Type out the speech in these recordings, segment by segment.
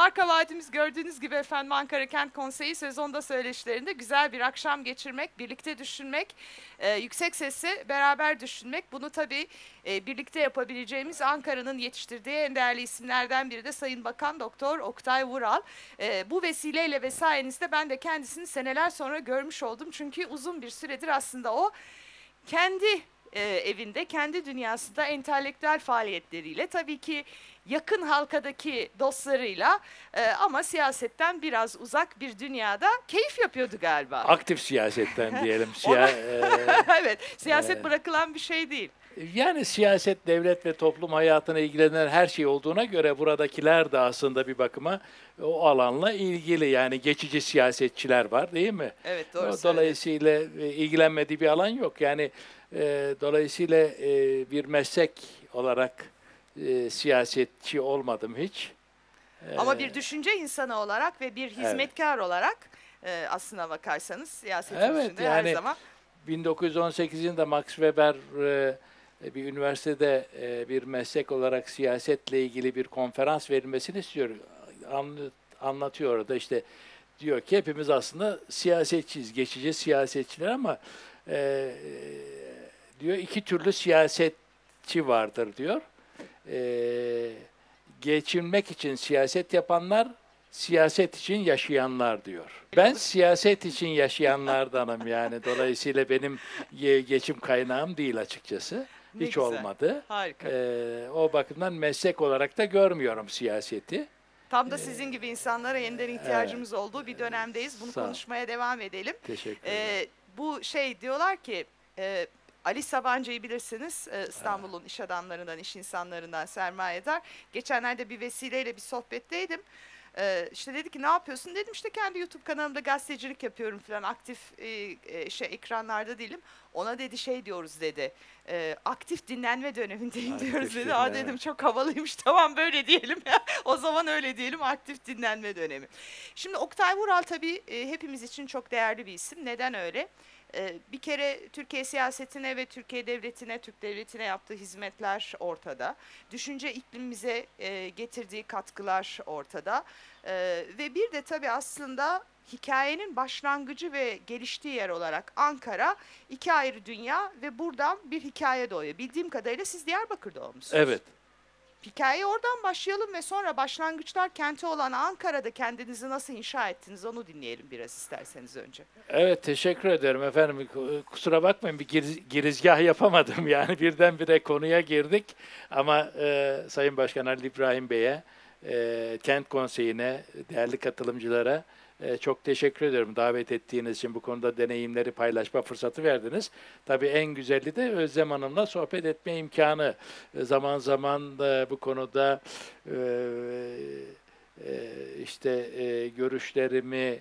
marka vaadimiz gördüğünüz gibi efendim Ankara Kent Konseyi sezonda söyleşilerinde güzel bir akşam geçirmek, birlikte düşünmek, e, yüksek sesle beraber düşünmek. Bunu tabii e, birlikte yapabileceğimiz Ankara'nın yetiştirdiği en değerli isimlerden biri de Sayın Bakan Doktor Oktay Vural. E, bu vesileyle ve sayenizde ben de kendisini seneler sonra görmüş oldum. Çünkü uzun bir süredir aslında o kendi e, evinde, kendi dünyasında entelektüel faaliyetleriyle tabii ki yakın halkadaki dostlarıyla e, ama siyasetten biraz uzak bir dünyada keyif yapıyordu galiba. Aktif siyasetten diyelim. Siya, e, evet, siyaset e, bırakılan bir şey değil. yani siyaset, devlet ve toplum hayatına ilgilenen her şey olduğuna göre buradakiler de aslında bir bakıma o alanla ilgili. Yani geçici siyasetçiler var değil mi? Evet, doğru. Dolayısıyla e, ilgilenmediği bir alan yok. Yani e, dolayısıyla e, bir meslek olarak e, siyasetçi olmadım hiç. Ama E, bir düşünce insanı olarak ve bir hizmetkar olarak e, aslına bakarsanız siyasetin Evet, içinde yani her zaman 1918 yılında Max Weber e, bir üniversitede e, bir meslek olarak siyasetle ilgili bir konferans verilmesini istiyor. Anlı- Anlatıyor orada işte diyor ki hepimiz aslında siyasetçiyiz, geçici siyasetçiler ama e, diyor iki türlü siyasetçi vardır diyor. E, geçinmek için siyaset yapanlar, siyaset için yaşayanlar diyor. Ben siyaset için yaşayanlardanım yani. Dolayısıyla benim geçim kaynağım değil açıkçası. Ne Hiç güzel. olmadı. harika. Ee, o bakımdan meslek olarak da görmüyorum siyaseti. Tam da sizin gibi insanlara yeniden ihtiyacımız olduğu bir dönemdeyiz. Bunu Sağ konuşmaya devam edelim. Teşekkür ederim. Ee, bu şey diyorlar ki e, Ali Sabancı'yı bilirsiniz e, İstanbul'un iş adamlarından, iş insanlarından sermayedar. Geçenlerde bir vesileyle bir sohbetteydim. Ee, işte dedi ki ne yapıyorsun? Dedim işte kendi YouTube kanalımda gazetecilik yapıyorum falan aktif e, e, şey ekranlarda değilim. Ona dedi şey diyoruz dedi. e, aktif dinlenme dönemindeyim Aktif diyoruz dedi. Aa dedim çok havalıymış tamam böyle diyelim ya. o zaman öyle diyelim aktif dinlenme dönemi. Şimdi Oktay Vural tabii e, hepimiz için çok değerli bir isim. Neden öyle? E, bir kere Türkiye siyasetine ve Türkiye devletine, Türk devletine yaptığı hizmetler ortada. Düşünce iklimimize e, getirdiği katkılar ortada. E, ve bir de tabii aslında hikayenin başlangıcı ve geliştiği yer olarak Ankara iki ayrı dünya ve buradan bir hikaye doğuyor. Bildiğim kadarıyla siz Diyarbakır'da olmuşsunuz. Evet. Hikaye oradan başlayalım ve sonra başlangıçlar kenti olan Ankara'da kendinizi nasıl inşa ettiniz onu dinleyelim biraz isterseniz önce. Evet teşekkür ederim efendim. Kusura bakmayın bir giriz- girizgah yapamadım yani birdenbire konuya girdik. Ama e, Sayın Başkan Ali İbrahim Bey'e, e, Kent Konseyi'ne, değerli katılımcılara e, çok teşekkür ediyorum davet ettiğiniz için bu konuda deneyimleri paylaşma fırsatı verdiniz. Tabii en güzeli de Özlem Hanım'la sohbet etme imkanı. E, zaman zaman da bu konuda e, işte görüşlerimi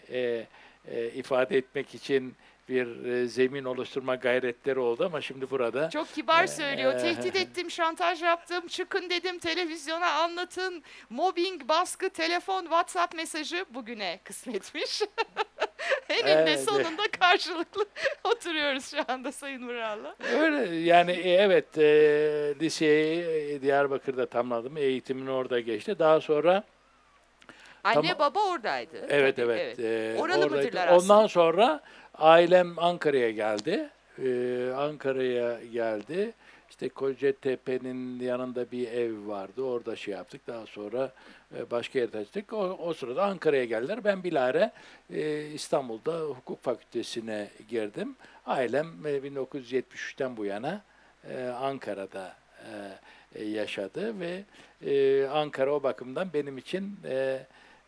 ifade etmek için bir e, zemin oluşturma gayretleri oldu ama şimdi burada Çok kibar Ee, söylüyor. Tehdit ettim, şantaj yaptım, çıkın dedim televizyona anlatın. Mobbing, baskı, telefon, WhatsApp mesajı bugüne kısmetmiş. Eninde Evet. sonunda karşılıklı oturuyoruz şu anda Sayın Vural'la. öyle yani e, evet e, liseyi e, Diyarbakır'da tamamladım. Eğitimini orada geçti. Daha sonra Anne Tamam. baba oradaydı. evet tabii, evet, e, Oralı oradaydı. mıdırlar Ondan aslında? sonra ailem Ankara'ya geldi. E, Ankara'ya geldi. İşte Kocatepe'nin yanında bir ev vardı. Orada şey yaptık. Daha sonra e, başka yere taşıdık. O, o sırada Ankara'ya geldiler. Ben bilahare e, İstanbul'da hukuk fakültesine girdim. Ailem e, 1973'ten bu yana e, Ankara'da e, yaşadı ve e, Ankara o bakımdan benim için e,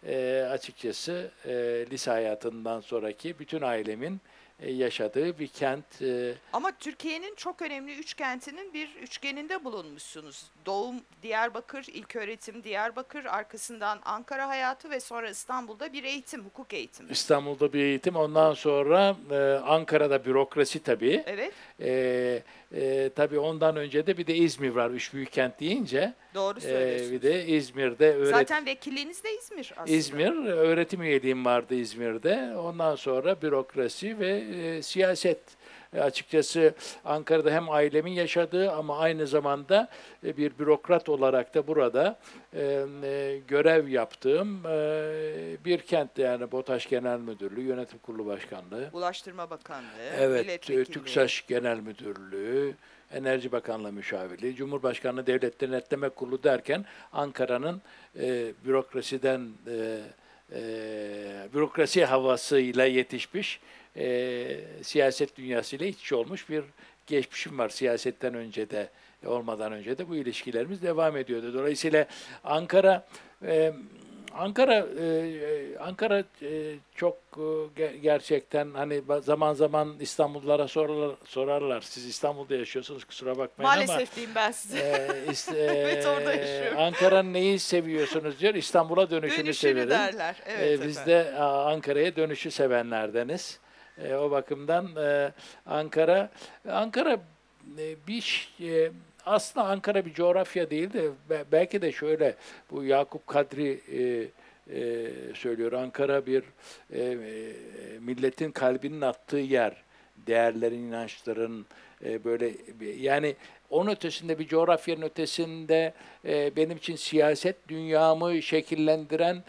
e, açıkçası e, lise hayatından sonraki bütün ailemin e, yaşadığı bir kent. E, Ama Türkiye'nin çok önemli üç kentinin bir üçgeninde bulunmuşsunuz. Doğum Diyarbakır, ilköğretim Diyarbakır, arkasından Ankara hayatı ve sonra İstanbul'da bir eğitim, hukuk eğitimi. İstanbul'da bir eğitim, ondan sonra e, Ankara'da bürokrasi tabii. Evet, E, e, tabii ondan önce de bir de İzmir var, üç büyük kent deyince. Doğru E, söylüyorsunuz. bir de İzmir'de öğret Zaten vekilliğiniz de İzmir aslında. İzmir, öğretim üyeliğim vardı İzmir'de. Ondan sonra bürokrasi ve e, siyaset açıkçası Ankara'da hem ailemin yaşadığı ama aynı zamanda e, bir bürokrat olarak da burada e, e, görev yaptığım bir kent yani BOTAŞ Genel Müdürlüğü, Yönetim Kurulu Başkanlığı. Ulaştırma Bakanlığı, Evet. TÜKSAŞ Genel Müdürlüğü, Enerji Bakanlığı Müşavirliği, Cumhurbaşkanlığı Devlet Denetleme Kurulu derken Ankara'nın e, bürokrasiden e, e, bürokrasi havasıyla yetişmiş e, siyaset dünyasıyla iç içe olmuş bir geçmişim var siyasetten önce de olmadan önce de bu ilişkilerimiz devam ediyordu. Dolayısıyla Ankara e, Ankara e, Ankara e, çok e, ge- gerçekten hani zaman zaman İstanbullulara sorarlar, sorarlar. Siz İstanbul'da yaşıyorsunuz kusura bakmayın ama Maalesef diyeyim ben size. e, is- Evet, orada e, yaşıyorum. Ankara'nın neyi seviyorsunuz diyor. İstanbul'a dönüşünü, Dönüşünü severim. derler. E, Evet biz efendim. de Ankara'ya dönüşü sevenlerdeniz. E, o bakımdan e, Ankara Ankara e, bir e, aslında Ankara bir coğrafya değil de be- belki de şöyle bu Yakup Kadri e, e, söylüyor. Ankara bir e, e, milletin kalbinin attığı yer. Değerlerin, inançların e, böyle yani onun ötesinde bir coğrafyanın ötesinde e, benim için siyaset dünyamı şekillendiren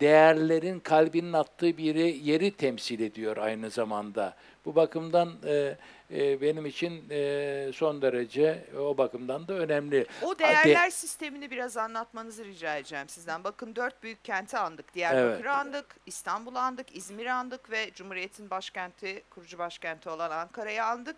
değerlerin kalbinin attığı bir yeri, temsil ediyor aynı zamanda. Bu bakımdan e, e, benim için e, son derece o bakımdan da önemli. O de- değerler sistemini biraz anlatmanızı rica edeceğim sizden. Bakın dört büyük kenti andık. Diyarbakır'ı andık, İstanbul'u andık, İzmir'i andık ve Cumhuriyet'in başkenti, kurucu başkenti olan Ankara'yı andık.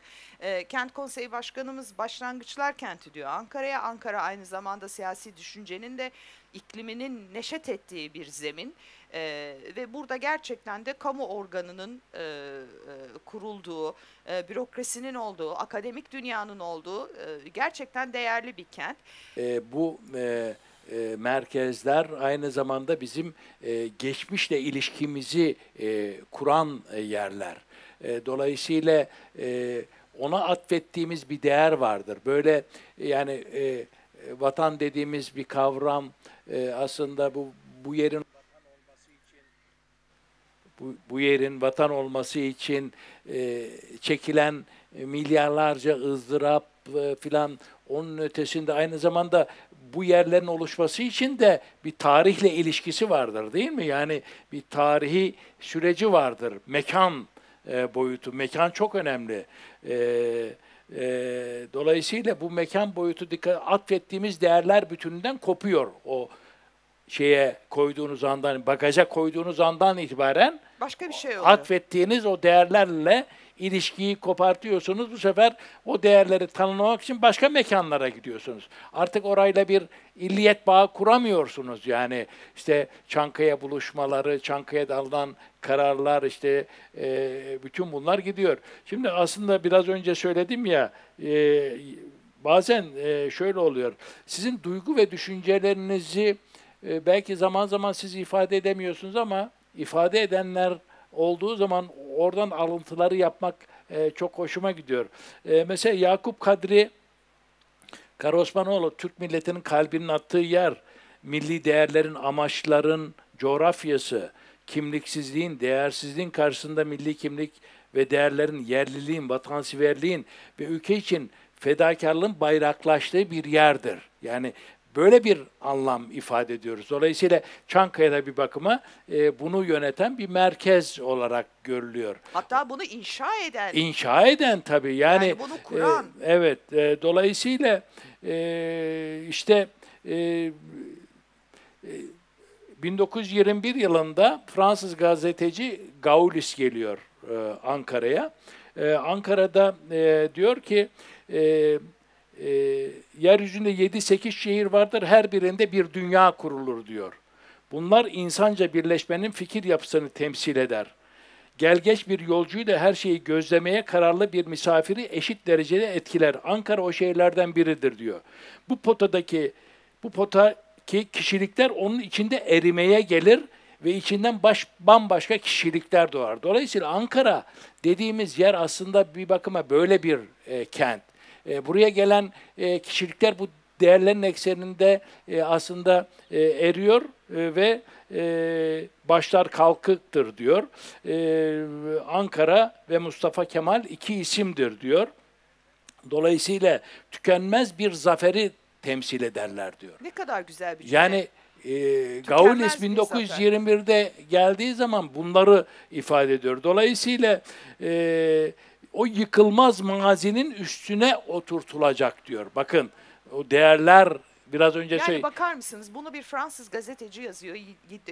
Kent Konseyi Başkanımız başlangıçlar kenti diyor Ankara'ya. Ankara aynı zamanda siyasi düşüncenin de ikliminin neşet ettiği bir zemin. Ee, ve burada gerçekten de kamu organının e, e, kurulduğu, e, bürokrasinin olduğu, akademik dünyanın olduğu e, gerçekten değerli bir kent. E, bu e, e, merkezler aynı zamanda bizim e, geçmişle ilişkimizi e, kuran e, yerler. E, dolayısıyla e, ona atfettiğimiz bir değer vardır. Böyle yani e, vatan dediğimiz bir kavram e, aslında bu bu yerin bu, bu yerin vatan olması için e, çekilen e, milyarlarca ızdırap e, filan onun ötesinde aynı zamanda bu yerlerin oluşması için de bir tarihle ilişkisi vardır değil mi? Yani bir tarihi süreci vardır. Mekan e, boyutu. Mekan çok önemli. E, e, dolayısıyla bu mekan boyutu dikkat atfettiğimiz değerler bütününden kopuyor o şeye koyduğunuz andan, bagaja koyduğunuz andan itibaren Başka bir şey oluyor. atfettiğiniz o değerlerle ilişkiyi kopartıyorsunuz. Bu sefer o değerleri tanımlamak için başka mekanlara gidiyorsunuz. Artık orayla bir illiyet bağı kuramıyorsunuz. Yani işte Çankaya buluşmaları, Çankaya'da alınan kararlar işte e, bütün bunlar gidiyor. Şimdi aslında biraz önce söyledim ya e, bazen e, şöyle oluyor. Sizin duygu ve düşüncelerinizi e, belki zaman zaman siz ifade edemiyorsunuz ama ifade edenler olduğu zaman oradan alıntıları yapmak e, çok hoşuma gidiyor. E, mesela Yakup Kadri Karaosmanoğlu Türk milletinin kalbinin attığı yer, milli değerlerin, amaçların coğrafyası, kimliksizliğin, değersizliğin karşısında milli kimlik ve değerlerin, yerliliğin, vatanseverliğin ve ülke için fedakarlığın bayraklaştığı bir yerdir. Yani böyle bir anlam ifade ediyoruz. Dolayısıyla Çankaya'da bir bakıma e, bunu yöneten bir merkez olarak görülüyor. Hatta bunu inşa eden, İnşa eden tabii yani, Yani bunu kuran. e, evet e, dolayısıyla e, işte e, e, 1921 yılında Fransız gazeteci Gaulis geliyor e, Ankara'ya. E, Ankara'da e, diyor ki e, e, yeryüzünde 7-8 şehir vardır her birinde bir dünya kurulur diyor. Bunlar insanca birleşmenin fikir yapısını temsil eder. Gelgeç bir yolcuyu da her şeyi gözlemeye kararlı bir misafiri eşit derecede etkiler. Ankara o şehirlerden biridir diyor. Bu potadaki bu potaki kişilikler onun içinde erimeye gelir ve içinden baş, bambaşka kişilikler doğar. Dolayısıyla Ankara dediğimiz yer aslında bir bakıma böyle bir e, kent. E, buraya gelen e, kişilikler bu değerlerin ekseninde e, aslında e, eriyor ve e, başlar kalkıktır diyor. E, Ankara ve Mustafa Kemal iki isimdir diyor. Dolayısıyla tükenmez bir zaferi temsil ederler diyor. Ne kadar güzel bir cümle. Yani e, Gaules bir 1921'de geldiği zaman bunları ifade ediyor. Dolayısıyla e, o yıkılmaz mazinin üstüne oturtulacak diyor. Bakın o değerler biraz önce yani şey bakar mısınız bunu bir Fransız gazeteci yazıyor.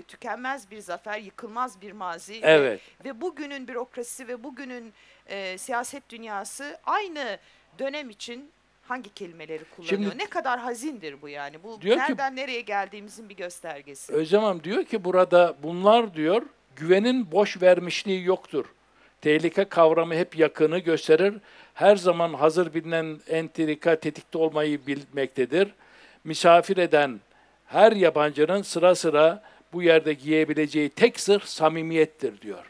Tükenmez bir zafer, yıkılmaz bir mazi. Ve- evet Ve, bugünün bürokrasisi ve bugünün e, siyaset dünyası aynı dönem için hangi kelimeleri kullanıyor? Şimdi- ne kadar hazindir bu yani? Bu Diyor ki- nereden nereye geldiğimizin bir göstergesi. Özlemem diyor ki burada bunlar diyor güvenin boş vermişliği yoktur. Tehlike kavramı hep yakını gösterir. Her zaman hazır bilinen entrika tetikte olmayı bilmektedir. Misafir eden her yabancının sıra sıra bu yerde giyebileceği tek zırh samimiyettir diyor.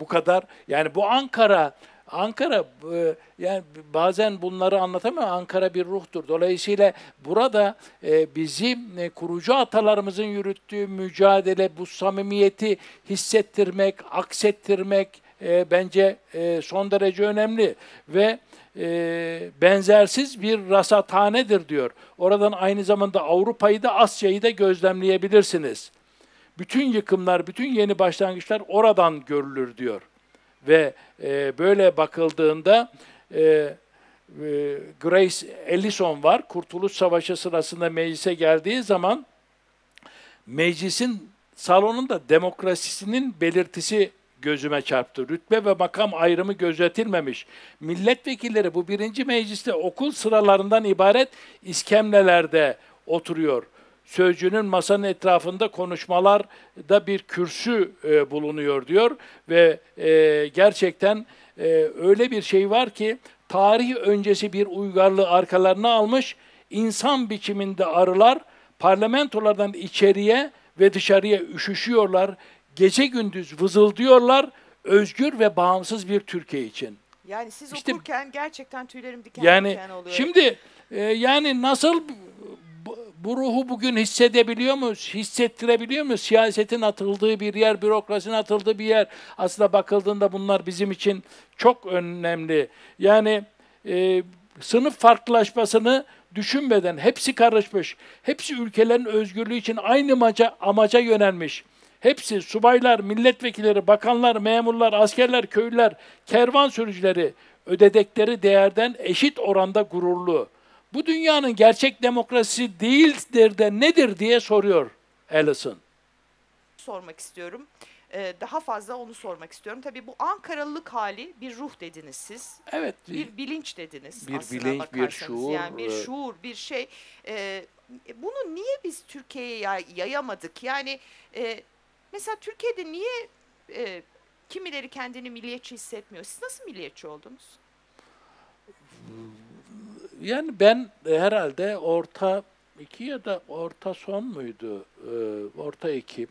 Bu kadar yani bu Ankara Ankara e, yani bazen bunları anlatamıyor. Ankara bir ruhtur. Dolayısıyla burada e, bizim e, kurucu atalarımızın yürüttüğü mücadele, bu samimiyeti hissettirmek, aksettirmek bence son derece önemli ve benzersiz bir rasathanedir diyor. Oradan aynı zamanda Avrupa'yı da Asya'yı da gözlemleyebilirsiniz. Bütün yıkımlar, bütün yeni başlangıçlar oradan görülür diyor. Ve e, böyle bakıldığında e, e, Grace Ellison var. Kurtuluş Savaşı sırasında meclise geldiği zaman meclisin salonunda demokrasisinin belirtisi gözüme çarptı. Rütbe ve makam ayrımı gözetilmemiş. Milletvekilleri bu birinci mecliste okul sıralarından ibaret iskemlelerde oturuyor. Sözcünün masanın etrafında konuşmalarda bir kürsü e, bulunuyor diyor ve e, gerçekten e, öyle bir şey var ki tarih öncesi bir uygarlığı arkalarına almış insan biçiminde arılar parlamentolardan içeriye ve dışarıya üşüşüyorlar. Gece gündüz vızıldıyorlar özgür ve bağımsız bir Türkiye için. Yani siz İşte- okurken gerçekten tüylerim diken Yani diken oluyor. şimdi e, yani nasıl bu, ruhu bugün hissedebiliyor muyuz? Hissettirebiliyor muyuz? Siyasetin atıldığı bir yer, bürokrasinin atıldığı bir yer. Aslında bakıldığında bunlar bizim için çok önemli. Yani e, sınıf farklılaşmasını düşünmeden hepsi karışmış. Hepsi ülkelerin özgürlüğü için aynı amaca, amaca yönelmiş. Hepsi subaylar, milletvekilleri, bakanlar, memurlar, askerler, köylüler, kervan sürücüleri ödedekleri değerden eşit oranda gururlu. Bu dünyanın gerçek demokrasisi değildir de nedir diye soruyor Ellison. sormak istiyorum. Ee, daha fazla onu sormak istiyorum. Tabii bu Ankaralılık hali bir ruh dediniz siz. Evet, Bir bilinç dediniz Bir bilinç, bir bakarsanız. şuur, Yani bir şuur, bir şey. Ee, bunu niye biz Türkiye'ye yay- yayamadık? Yani e, mesela Türkiye'de niye e, kimileri kendini milliyetçi hissetmiyor? Siz nasıl milliyetçi oldunuz? Yani ben e, herhalde orta iki ya da orta son muydu? Ee, orta iki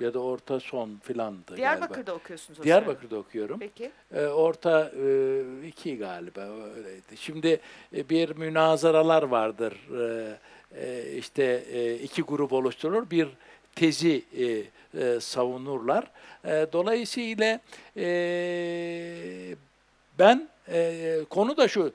ya da orta son filandı galiba. Diyarbakır'da okuyorsunuz o sırada. Diyarbakır'da okuyorum. Peki. E, orta e, iki galiba öyleydi. Şimdi e, bir münazaralar vardır. E, e, işte e, iki grup oluşturulur. Bir tezi e, e, savunurlar. E, dolayısıyla e, ben e, konu da şu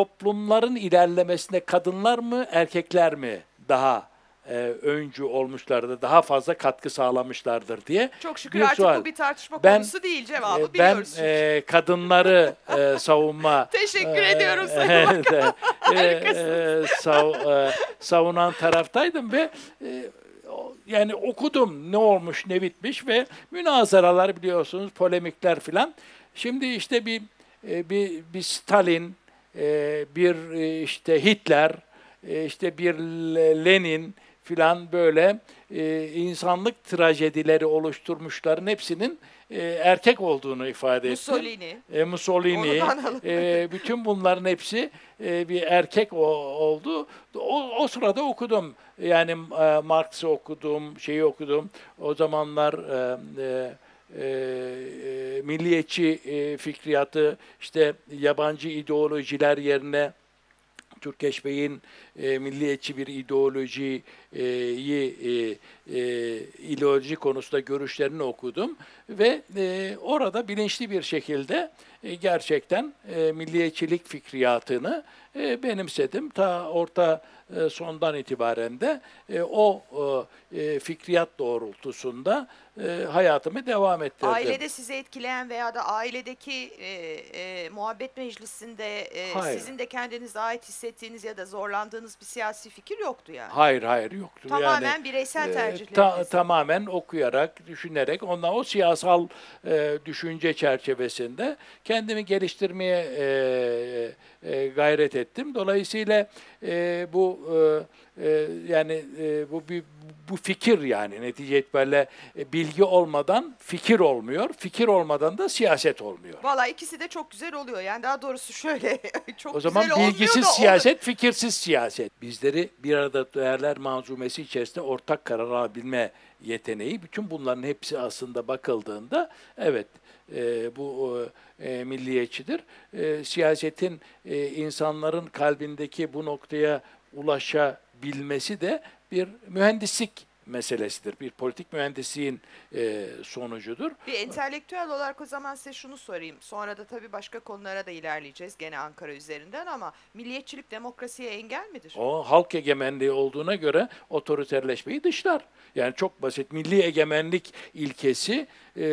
toplumların ilerlemesine kadınlar mı erkekler mi daha e, öncü olmuşlardır, daha fazla katkı sağlamışlardır diye Çok şükür bir artık sual. bu bir tartışma Ben- konusu değil cevabı e, ben biliyoruz. çünkü. e, kadınları e, savunma Teşekkür e, ediyorum Sayın e, Bakan. e, e, sav- e, savunan taraftaydım ve e, yani okudum ne olmuş ne bitmiş ve münazaralar biliyorsunuz polemikler filan. Şimdi işte bir e, bir, bir Stalin, bir e, işte Hitler, e, işte bir Le- Lenin filan böyle e, insanlık trajedileri oluşturmuşların hepsinin erkek olduğunu ifade etti. Mussolini. E, Mussolini, e, bütün bunların hepsi e, bir erkek o, oldu. O, o sırada okudum. Yani e, Marx'ı okudum, şeyi okudum. O zamanlar e, e, e, e, milliyetçi e, fikriyatı, işte yabancı ideolojiler yerine Türkeş Bey'in e, milliyetçi bir ideolojiyi e, e, ideoloji konusunda görüşlerini okudum ve e, orada bilinçli bir şekilde e, gerçekten e, milliyetçilik fikriyatını e, benimsedim. Ta orta e, sondan itibaren de e, o e, fikriyat doğrultusunda hayatımı devam ettirdim. Ailede sizi etkileyen veya da ailedeki e, e, muhabbet meclisinde e, sizin de kendinize ait hissettiğiniz ya da zorlandığınız bir siyasi fikir yoktu yani. Hayır hayır yoktu. Tamamen yani, bireysel tercihleriniz. Ta, tamamen okuyarak, düşünerek ondan o siyasal e, düşünce çerçevesinde kendimi geliştirmeye e, e, gayret ettim. Dolayısıyla e, bu e, e, yani e, bu bir bu fikir yani netice itibariyle e, bilgi olmadan fikir olmuyor. Fikir olmadan da siyaset olmuyor. Valla ikisi de çok güzel oluyor. Yani daha doğrusu şöyle çok O zaman güzel bilgisiz da siyaset, olur. fikirsiz siyaset. Bizleri bir arada değerler manzumesi içerisinde ortak karar alabilme yeteneği. Bütün bunların hepsi aslında bakıldığında evet e, bu e, milliyetçidir. E, siyasetin e, insanların kalbindeki bu noktaya ulaşabilmesi de bir mühendislik meselesidir. Bir politik mühendisliğin e, sonucudur. Bir entelektüel olarak o zaman size şunu sorayım. Sonra da tabii başka konulara da ilerleyeceğiz gene Ankara üzerinden ama milliyetçilik demokrasiye engel midir? O halk egemenliği olduğuna göre otoriterleşmeyi dışlar. Yani çok basit. Milli egemenlik ilkesi e,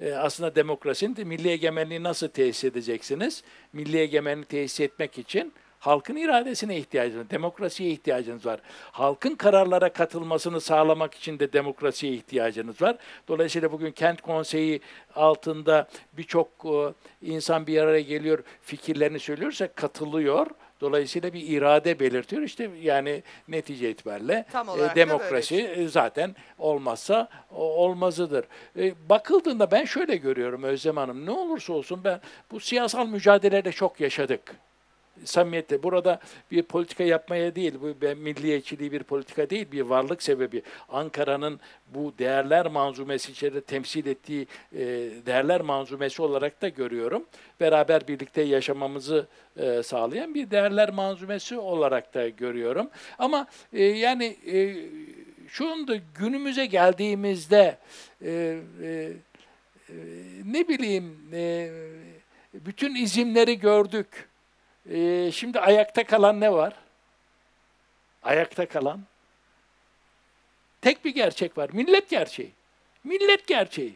e, aslında demokrasinin de milli egemenliği nasıl tesis edeceksiniz? Milli egemenliği tesis etmek için Halkın iradesine ihtiyacınız var, demokrasiye ihtiyacınız var. Halkın kararlara katılmasını sağlamak için de demokrasiye ihtiyacınız var. Dolayısıyla bugün kent konseyi altında birçok e, insan bir araya geliyor, fikirlerini söylüyorsa katılıyor. Dolayısıyla bir irade belirtiyor. İşte yani netice itibariyle e, demokrasi e, zaten olmazsa olmazıdır. E, bakıldığında ben şöyle görüyorum Özlem Hanım. Ne olursa olsun ben bu siyasal mücadelede çok yaşadık samimiyette burada bir politika yapmaya değil, bu ben milliyetçiliği bir politika değil, bir varlık sebebi. Ankara'nın bu değerler manzumesi içerisinde temsil ettiği e, değerler manzumesi olarak da görüyorum. Beraber birlikte yaşamamızı e, sağlayan bir değerler manzumesi olarak da görüyorum. Ama e, yani e, şu günümüze geldiğimizde ne bileyim bütün izimleri gördük ee, şimdi ayakta kalan ne var? Ayakta kalan tek bir gerçek var. Millet gerçeği. Millet gerçeği.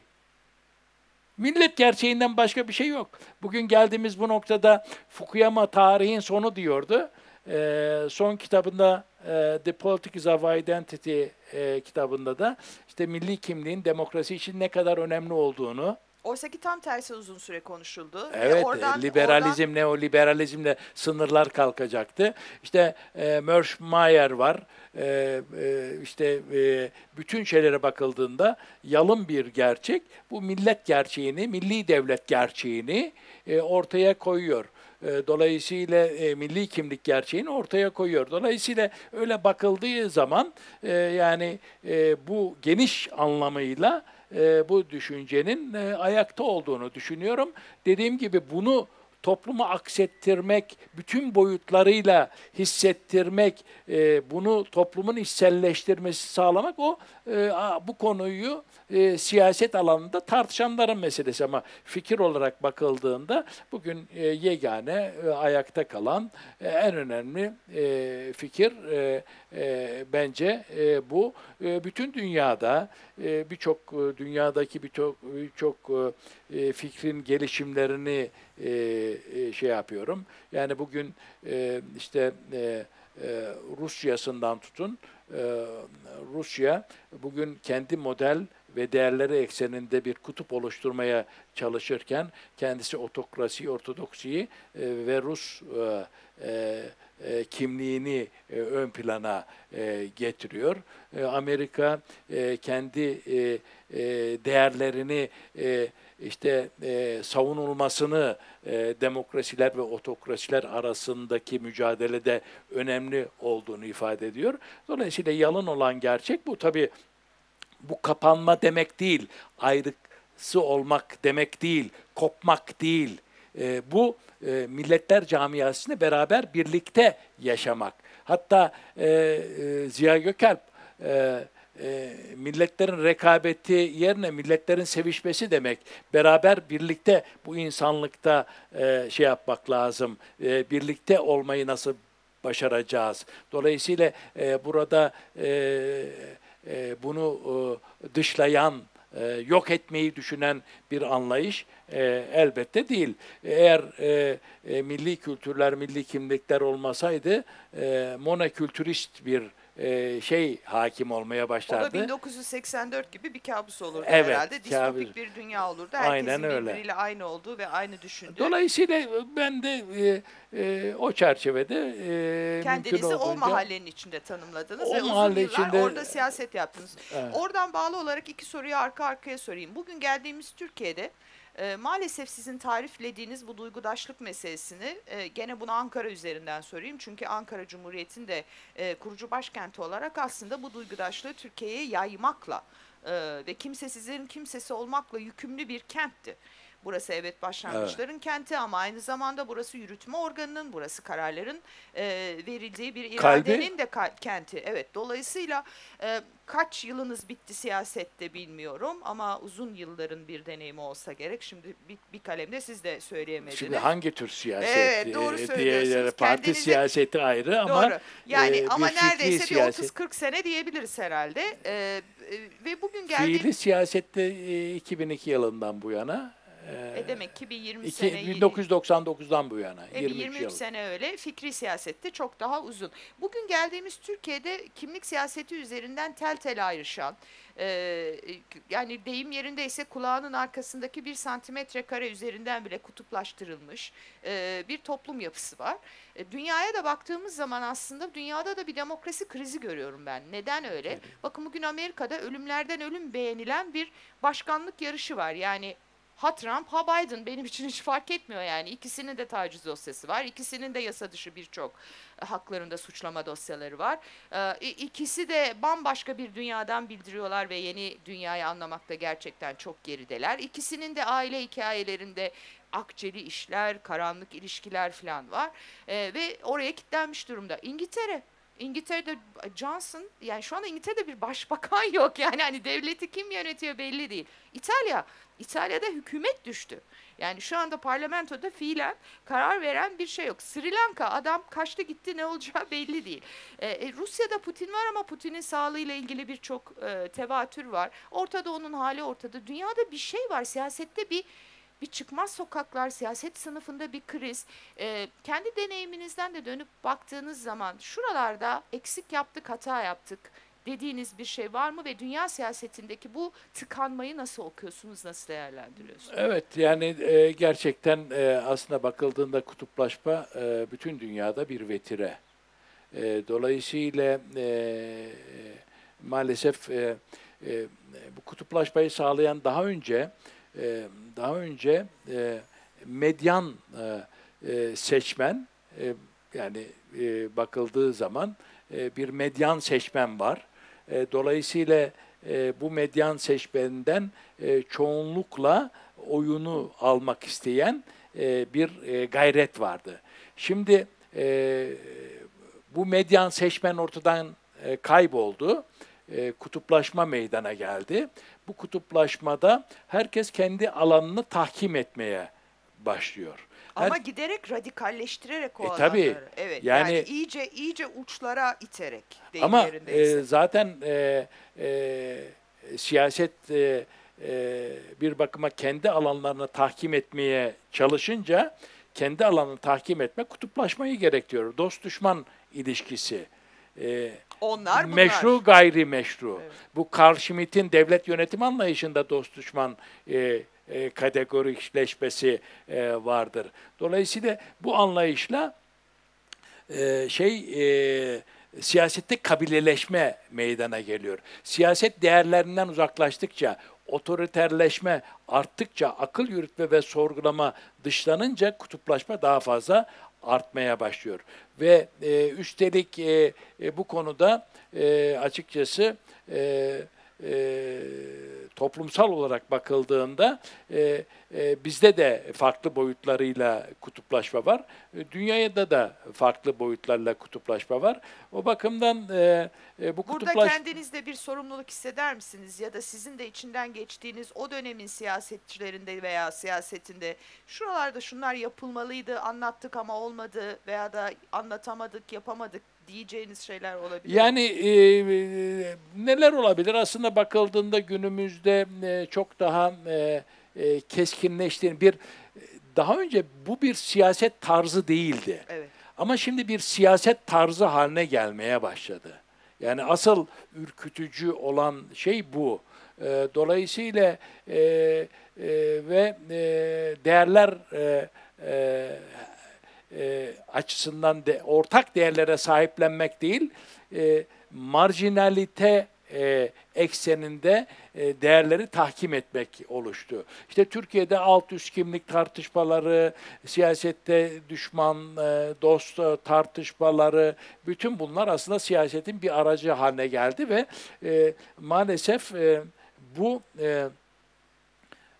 Millet gerçeğinden başka bir şey yok. Bugün geldiğimiz bu noktada Fukuyama tarihin sonu diyordu. Ee, son kitabında e, The Politics of Identity e, kitabında da işte milli kimliğin demokrasi için ne kadar önemli olduğunu, Oysa ki tam tersi uzun süre konuşuldu. Evet, oradan, liberalizm, oradan... neoliberalizmle sınırlar kalkacaktı. İşte e, Mersch Mayer var. E, e, işte e, bütün şeylere bakıldığında yalın bir gerçek. Bu millet gerçeğini, milli devlet gerçeğini e, ortaya koyuyor. E, dolayısıyla e, milli kimlik gerçeğini ortaya koyuyor. Dolayısıyla öyle bakıldığı zaman e, yani e, bu geniş anlamıyla e, bu düşüncenin e, ayakta olduğunu düşünüyorum. Dediğim gibi bunu topluma aksettirmek, bütün boyutlarıyla hissettirmek, e, bunu toplumun içselleştirmesi sağlamak o e, bu konuyu e, siyaset alanında tartışanların meselesi ama fikir olarak bakıldığında bugün e, yegane e, ayakta kalan e, en önemli e, fikir e, e, bence e, bu. E, bütün dünyada e, birçok e, dünyadaki birçok birçok e, fikrin gelişimlerini e, e, şey yapıyorum. Yani bugün e, işte e, e, Rusya'sından tutun e, Rusya bugün kendi model ve değerleri ekseninde bir kutup oluşturmaya çalışırken kendisi otokrasi, ortodoksiyi e, ve Rus e, e, e kimliğini e, ön plana e, getiriyor. E, Amerika e, kendi e, e, değerlerini e, işte e, savunulmasını e, demokrasiler ve otokrasiler arasındaki mücadelede önemli olduğunu ifade ediyor. Dolayısıyla yalın olan gerçek bu. Tabi bu kapanma demek değil, ayrısı olmak demek değil, kopmak değil. e, bu e, milletler camiasını beraber birlikte yaşamak. Hatta e, e, Ziya Gökalp e, e, milletlerin rekabeti yerine milletlerin sevişmesi demek. Beraber birlikte bu insanlıkta e, şey yapmak lazım. E, birlikte olmayı nasıl başaracağız? Dolayısıyla e, burada bunu dışlayan, yok etmeyi düşünen bir anlayış elbette değil. Eğer milli kültürler, milli kimlikler olmasaydı monokültürist bir e, şey hakim olmaya O başlardı. da 1984 gibi bir kabus olurdu Evet, herhalde. Distopik kabus. bir dünya olurdu. Herkesin Aynen öyle. birbiriyle aynı olduğu ve aynı düşündüğü. Dolayısıyla ben de e, e, o çerçevede e, Kendinizi o olduğunca- mahallenin içinde tanımladınız O ve uzun mahalle yıllar içinde- orada siyaset yaptınız. Evet. Oradan bağlı olarak iki soruyu arka arkaya sorayım. Bugün geldiğimiz Türkiye'de e, maalesef sizin tariflediğiniz bu duygudaşlık meselesini e, gene bunu Ankara üzerinden sorayım. Çünkü Ankara Cumhuriyeti'nin de e, kurucu başkenti olarak aslında bu duygudaşlığı Türkiye'ye yaymakla e, ve kimsesizlerin kimsesi olmakla yükümlü bir kentti. Burası evet başlangıçların kenti ama aynı zamanda burası yürütme organının, burası kararların e, verildiği bir Kalbi. iradenin de ka- kenti. Evet dolayısıyla e, kaç yılınız bitti siyasette bilmiyorum ama uzun yılların bir deneyimi olsa gerek. Şimdi bir, bir kalemde siz de söyleyemediniz. Şimdi hangi tür siyaset? Evet, doğru e, diye- söylüyorsunuz. Parti Kendinizi- siyaseti ayrı ama Doğru. Yani e, ama neredeyse siyaset- bir 30-40 sene diyebiliriz herhalde. E, e, ve bugün geldi. fiili siyasette e, 2002 yılından bu yana e, E demek ki bir 20 iki- sene 1999'dan bu yana E, bir 23, 23 yıl. sene öyle. Fikri siyasette çok daha uzun. Bugün geldiğimiz Türkiye'de kimlik siyaseti üzerinden tel tel ayrışan, e, yani deyim yerindeyse kulağının arkasındaki bir santimetre kare üzerinden bile kutuplaştırılmış e, bir toplum yapısı var. E, dünyaya da baktığımız zaman aslında dünyada da bir demokrasi krizi görüyorum ben. Neden öyle? Bakın bugün Amerika'da ölümlerden ölüm beğenilen bir başkanlık yarışı var. Yani Ha Trump ha Biden benim için hiç fark etmiyor yani. İkisinin de taciz dosyası var. İkisinin de yasa dışı birçok e, haklarında suçlama dosyaları var. Ee, ikisi de bambaşka bir dünyadan bildiriyorlar ve yeni dünyayı anlamakta gerçekten çok gerideler. İkisinin de aile hikayelerinde akçeli işler, karanlık ilişkiler falan var. Ee, ve oraya kilitlenmiş durumda. İngiltere İngiltere'de Johnson yani şu anda İngiltere'de bir başbakan yok yani hani devleti kim yönetiyor belli değil. İtalya İtalya'da hükümet düştü. Yani şu anda parlamentoda fiilen karar veren bir şey yok. Sri Lanka adam kaçtı gitti ne olacağı belli değil. Ee, e, Rusya'da Putin var ama Putin'in sağlığıyla ilgili birçok e, tevatür var. Orta Doğu'nun hali ortada. Dünyada bir şey var. Siyasette bir bir çıkmaz sokaklar, siyaset sınıfında bir kriz. Ee, kendi deneyiminizden de dönüp baktığınız zaman şuralarda eksik yaptık, hata yaptık dediğiniz bir şey var mı ve dünya siyasetindeki bu tıkanmayı nasıl okuyorsunuz, nasıl değerlendiriyorsunuz? Evet yani e, gerçekten e, aslında bakıldığında kutuplaşma e, bütün dünyada bir vetire. E, dolayısıyla e, maalesef e, e, bu kutuplaşmayı sağlayan daha önce e, daha önce e, medyan e, e, seçmen e, yani e, bakıldığı zaman e, bir medyan seçmen var. E, dolayısıyla e, bu medyan seçmeninden e, çoğunlukla oyunu almak isteyen e, bir e, gayret vardı. Şimdi e, bu medyan seçmen ortadan e, kayboldu. E, kutuplaşma meydana geldi. Bu kutuplaşmada herkes kendi alanını tahkim etmeye başlıyor. Her- Ama giderek radikalleştirerek o E, tabii. alanları. Evet. Yani, Yani- iyice iyice uçlara iterek. Ama e, zaten e, e, siyaset e, e, bir bakıma kendi alanlarını tahkim etmeye çalışınca kendi alanını tahkim etmek kutuplaşmayı gerektiriyor. Dost düşman ilişkisi. E, Onlar bunlar. meşru gayrimeşru. Evet. Bu Carl Schmitt'in devlet yönetim anlayışında dost düşman e, e, kategorikleşmesi e, vardır. Dolayısıyla bu anlayışla e, şey e, siyasette kabileleşme meydana geliyor. Siyaset değerlerinden uzaklaştıkça, otoriterleşme arttıkça, akıl yürütme ve sorgulama dışlanınca kutuplaşma daha fazla artmaya başlıyor. Ve e, üstelik e, e, bu konuda e, açıkçası e, e, toplumsal olarak bakıldığında e, e, bizde de farklı boyutlarıyla kutuplaşma var. E, dünyada da farklı boyutlarla kutuplaşma var. O bakımdan e, e, bu Burada kutuplaş... kendinizde bir sorumluluk hisseder misiniz? Ya da sizin de içinden geçtiğiniz o dönemin siyasetçilerinde veya siyasetinde şuralarda şunlar yapılmalıydı, anlattık ama olmadı veya da anlatamadık, yapamadık diyeceğiniz şeyler olabilir? Yani e, e, neler olabilir? Aslında bakıldığında günümüzde e, çok daha e, e, keskinleştiğini bir daha önce bu bir siyaset tarzı değildi. Evet. Ama şimdi bir siyaset tarzı haline gelmeye başladı. Yani asıl ürkütücü olan şey bu. E, dolayısıyla e, e, ve e, değerler e, e, e, açısından de ortak değerlere sahiplenmek değil, e, marjinalite e, ekseninde e, değerleri tahkim etmek oluştu. İşte Türkiye'de alt üst kimlik tartışmaları, siyasette düşman, e, dost e, tartışmaları, bütün bunlar aslında siyasetin bir aracı haline geldi ve e, maalesef e, bu e,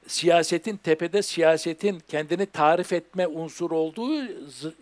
siyasetin tepede siyasetin kendini tarif etme unsuru olduğu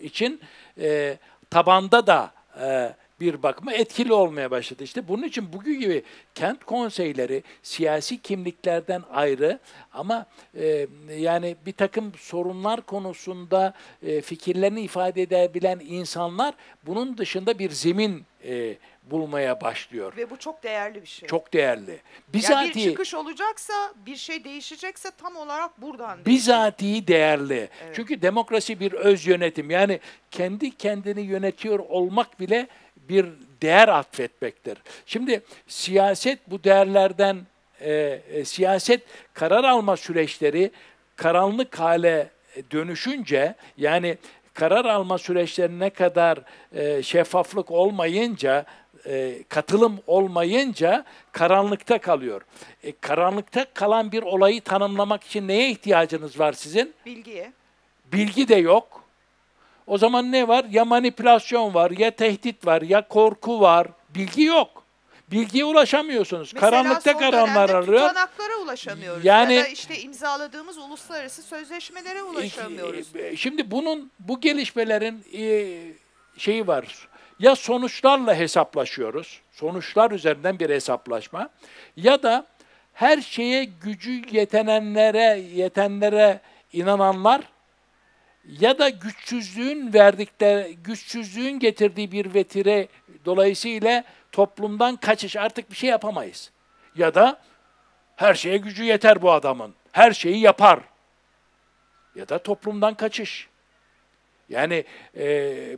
için e, tabanda da e, bir bakıma etkili olmaya başladı. İşte bunun için bugün gibi kent konseyleri siyasi kimliklerden ayrı ama e, yani bir takım sorunlar konusunda e, fikirlerini ifade edebilen insanlar bunun dışında bir zemin e, bulmaya başlıyor. Ve bu çok değerli bir şey. Çok değerli. Yani Bizatihi, bir çıkış olacaksa, bir şey değişecekse tam olarak buradan bizatihi değerli. Evet. Çünkü demokrasi bir öz yönetim. Yani kendi kendini yönetiyor olmak bile bir değer atfetmektir. Şimdi siyaset bu değerlerden e, e, siyaset karar alma süreçleri karanlık hale dönüşünce yani karar alma süreçlerine kadar e, şeffaflık olmayınca e, katılım olmayınca karanlıkta kalıyor. E, karanlıkta kalan bir olayı tanımlamak için neye ihtiyacınız var sizin? Bilgiye. Bilgi de yok. O zaman ne var? Ya manipülasyon var, ya tehdit var, ya korku var. Bilgi yok. Bilgiye ulaşamıyorsunuz. Mesela Karanlıkta dönemde alıyor. tutanaklara ulaşamıyoruz. Yani- ya da işte imzaladığımız uluslararası sözleşmelere ulaşamıyoruz. E, Şimdi bunun bu gelişmelerin e, şeyi var. Ya sonuçlarla hesaplaşıyoruz. Sonuçlar üzerinden bir hesaplaşma ya da her şeye gücü yetenenlere, yetenlere inananlar ya da güçsüzlüğün verdikleri, güçsüzlüğün getirdiği bir vetire dolayısıyla toplumdan kaçış artık bir şey yapamayız. Ya da her şeye gücü yeter bu adamın. Her şeyi yapar. Ya da toplumdan kaçış. Yani e,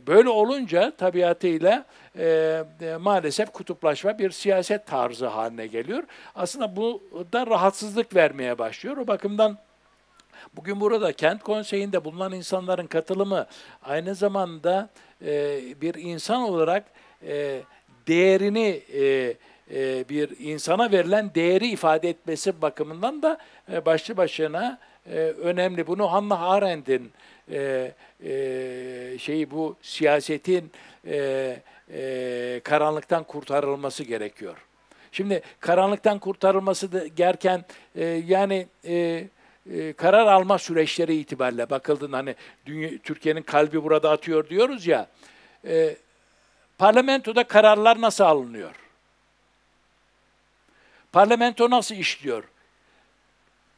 böyle olunca tabiatıyla e, e, maalesef kutuplaşma bir siyaset tarzı haline geliyor. Aslında bu da rahatsızlık vermeye başlıyor. O bakımdan bugün burada kent konseyinde bulunan insanların katılımı aynı zamanda e, bir insan olarak e, değerini e, e, bir insana verilen değeri ifade etmesi bakımından da e, başlı başına e, önemli. Bunu Hannah Arendt'in e, e, şeyi bu siyasetin e, e, karanlıktan kurtarılması gerekiyor. Şimdi karanlıktan kurtarılması da gerken e, yani e, e, karar alma süreçleri itibariyle bakıldığında hani Türkiye'nin kalbi burada atıyor diyoruz ya. E, parlamentoda kararlar nasıl alınıyor? Parlamento nasıl işliyor?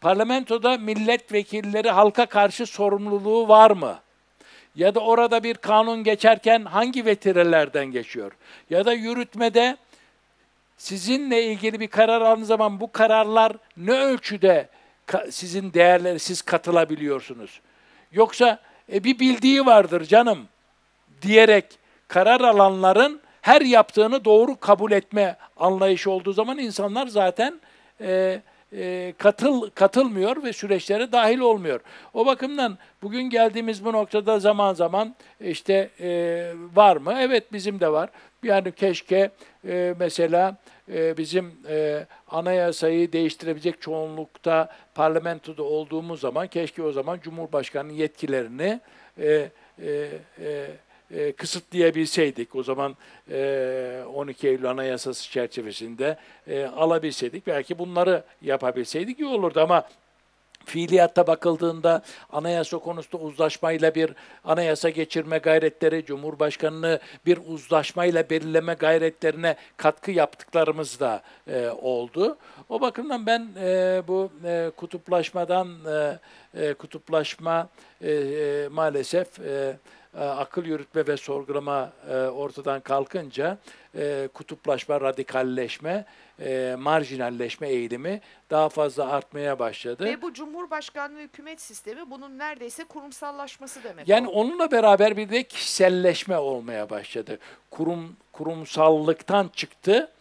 Parlamentoda milletvekilleri halka karşı sorumluluğu var mı? Ya da orada bir kanun geçerken hangi vetirelerden geçiyor? Ya da yürütmede sizinle ilgili bir karar aldığınız zaman bu kararlar ne ölçüde sizin değerleri siz katılabiliyorsunuz? Yoksa e, bir bildiği vardır canım diyerek karar alanların her yaptığını doğru kabul etme anlayışı olduğu zaman insanlar zaten e, e, katıl katılmıyor ve süreçlere dahil olmuyor. O bakımdan bugün geldiğimiz bu noktada zaman zaman işte e, var mı? Evet bizim de var. Yani keşke e, mesela e, bizim e, anayasayı değiştirebilecek çoğunlukta parlamentoda olduğumuz zaman keşke o zaman Cumhurbaşkanı'nın yetkilerini e, e, e, e, kısıtlayabilseydik, o zaman e, 12 Eylül Anayasası çerçevesinde e, alabilseydik, belki bunları yapabilseydik iyi olurdu ama Fiiliyatta bakıldığında anayasa konusunda uzlaşmayla bir anayasa geçirme gayretleri, Cumhurbaşkanı'nı bir uzlaşmayla belirleme gayretlerine katkı yaptıklarımız da e, oldu. O bakımdan ben e, bu e, kutuplaşmadan, e, e, kutuplaşma e, e, maalesef e, akıl yürütme ve sorgulama e, ortadan kalkınca e, kutuplaşma, radikalleşme, e, marjinalleşme eğilimi daha fazla artmaya başladı. Ve bu Cumhurbaşkanlığı hükümet sistemi bunun neredeyse kurumsallaşması demek. Yani oldu. onunla beraber bir de kişiselleşme olmaya başladı. Kurum kurumsallıktan çıktı,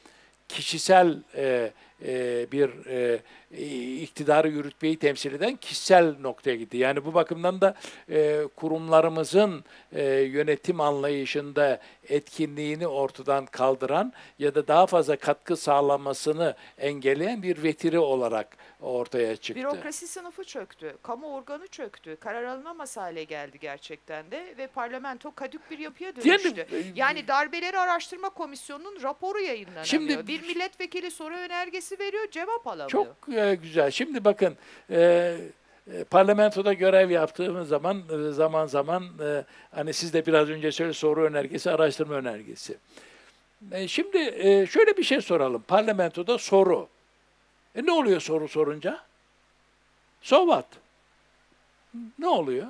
kişisel e, e, bir e, iktidarı yürütmeyi temsil eden kişisel noktaya gitti. Yani bu bakımdan da e, kurumlarımızın e, yönetim anlayışında etkinliğini ortadan kaldıran ya da daha fazla katkı sağlamasını engelleyen bir vetiri olarak ortaya çıktı. Bürokrasi sınıfı çöktü, kamu organı çöktü, karar alınamaz hale geldi gerçekten de ve parlamento kadük bir yapıya dönüştü. Yani, Yani, darbeleri araştırma komisyonunun raporu yayınlanamıyor. Şimdi- bir milletvekili soru önergesi veriyor, cevap alamıyor. Çok e, güzel. Şimdi bakın e, e, parlamentoda görev yaptığımız zaman e, zaman zaman e, hani siz de biraz önce söyle soru önergesi, araştırma önergesi. E, şimdi e, şöyle bir şey soralım. Parlamentoda soru. E, ne oluyor soru sorunca? So what? Ne oluyor?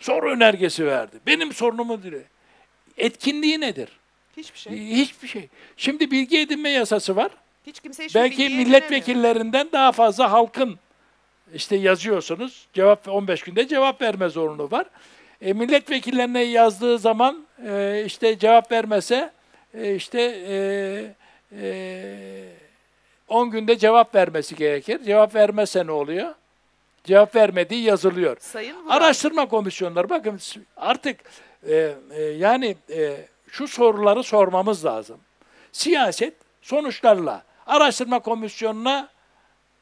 Soru önergesi verdi. Benim sorunumu dire. Etkinliği nedir? Hiçbir şey. Hiçbir şey. Şimdi bilgi edinme yasası var. Hiç kimse hiçbir Belki milletvekillerinden daha fazla halkın işte yazıyorsunuz. Cevap 15 günde cevap verme zorunluluğu var. E, milletvekillerine yazdığı zaman e, işte cevap vermese e, işte e, e, 10 günde cevap vermesi gerekir. Cevap vermezse ne oluyor? Cevap vermediği yazılıyor. Sayın Vural, Araştırma komisyonları bakın artık e, e, yani e, şu soruları sormamız lazım. Siyaset sonuçlarla araştırma komisyonuna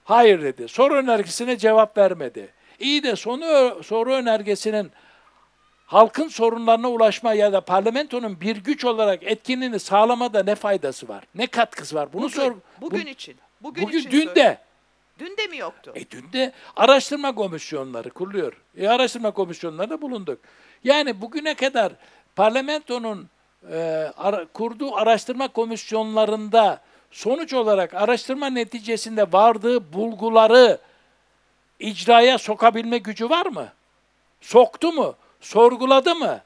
hayır dedi. Soru önergesine cevap vermedi. İyi de sonu soru önergesinin halkın sorunlarına ulaşma ya da parlamentonun bir güç olarak etkinliğini sağlamada ne faydası var? Ne katkısı var? Bunu bugün, sor. bugün bu- için. Bugün, bugün için dün de Dün de mi yoktu? e dün de araştırma komisyonları kuruluyor. E araştırma komisyonlarında bulunduk. Yani bugüne kadar parlamentonun e, ara- kurduğu araştırma komisyonlarında sonuç olarak araştırma neticesinde vardığı bulguları icraya sokabilme gücü var mı? Soktu mu? Sorguladı mı?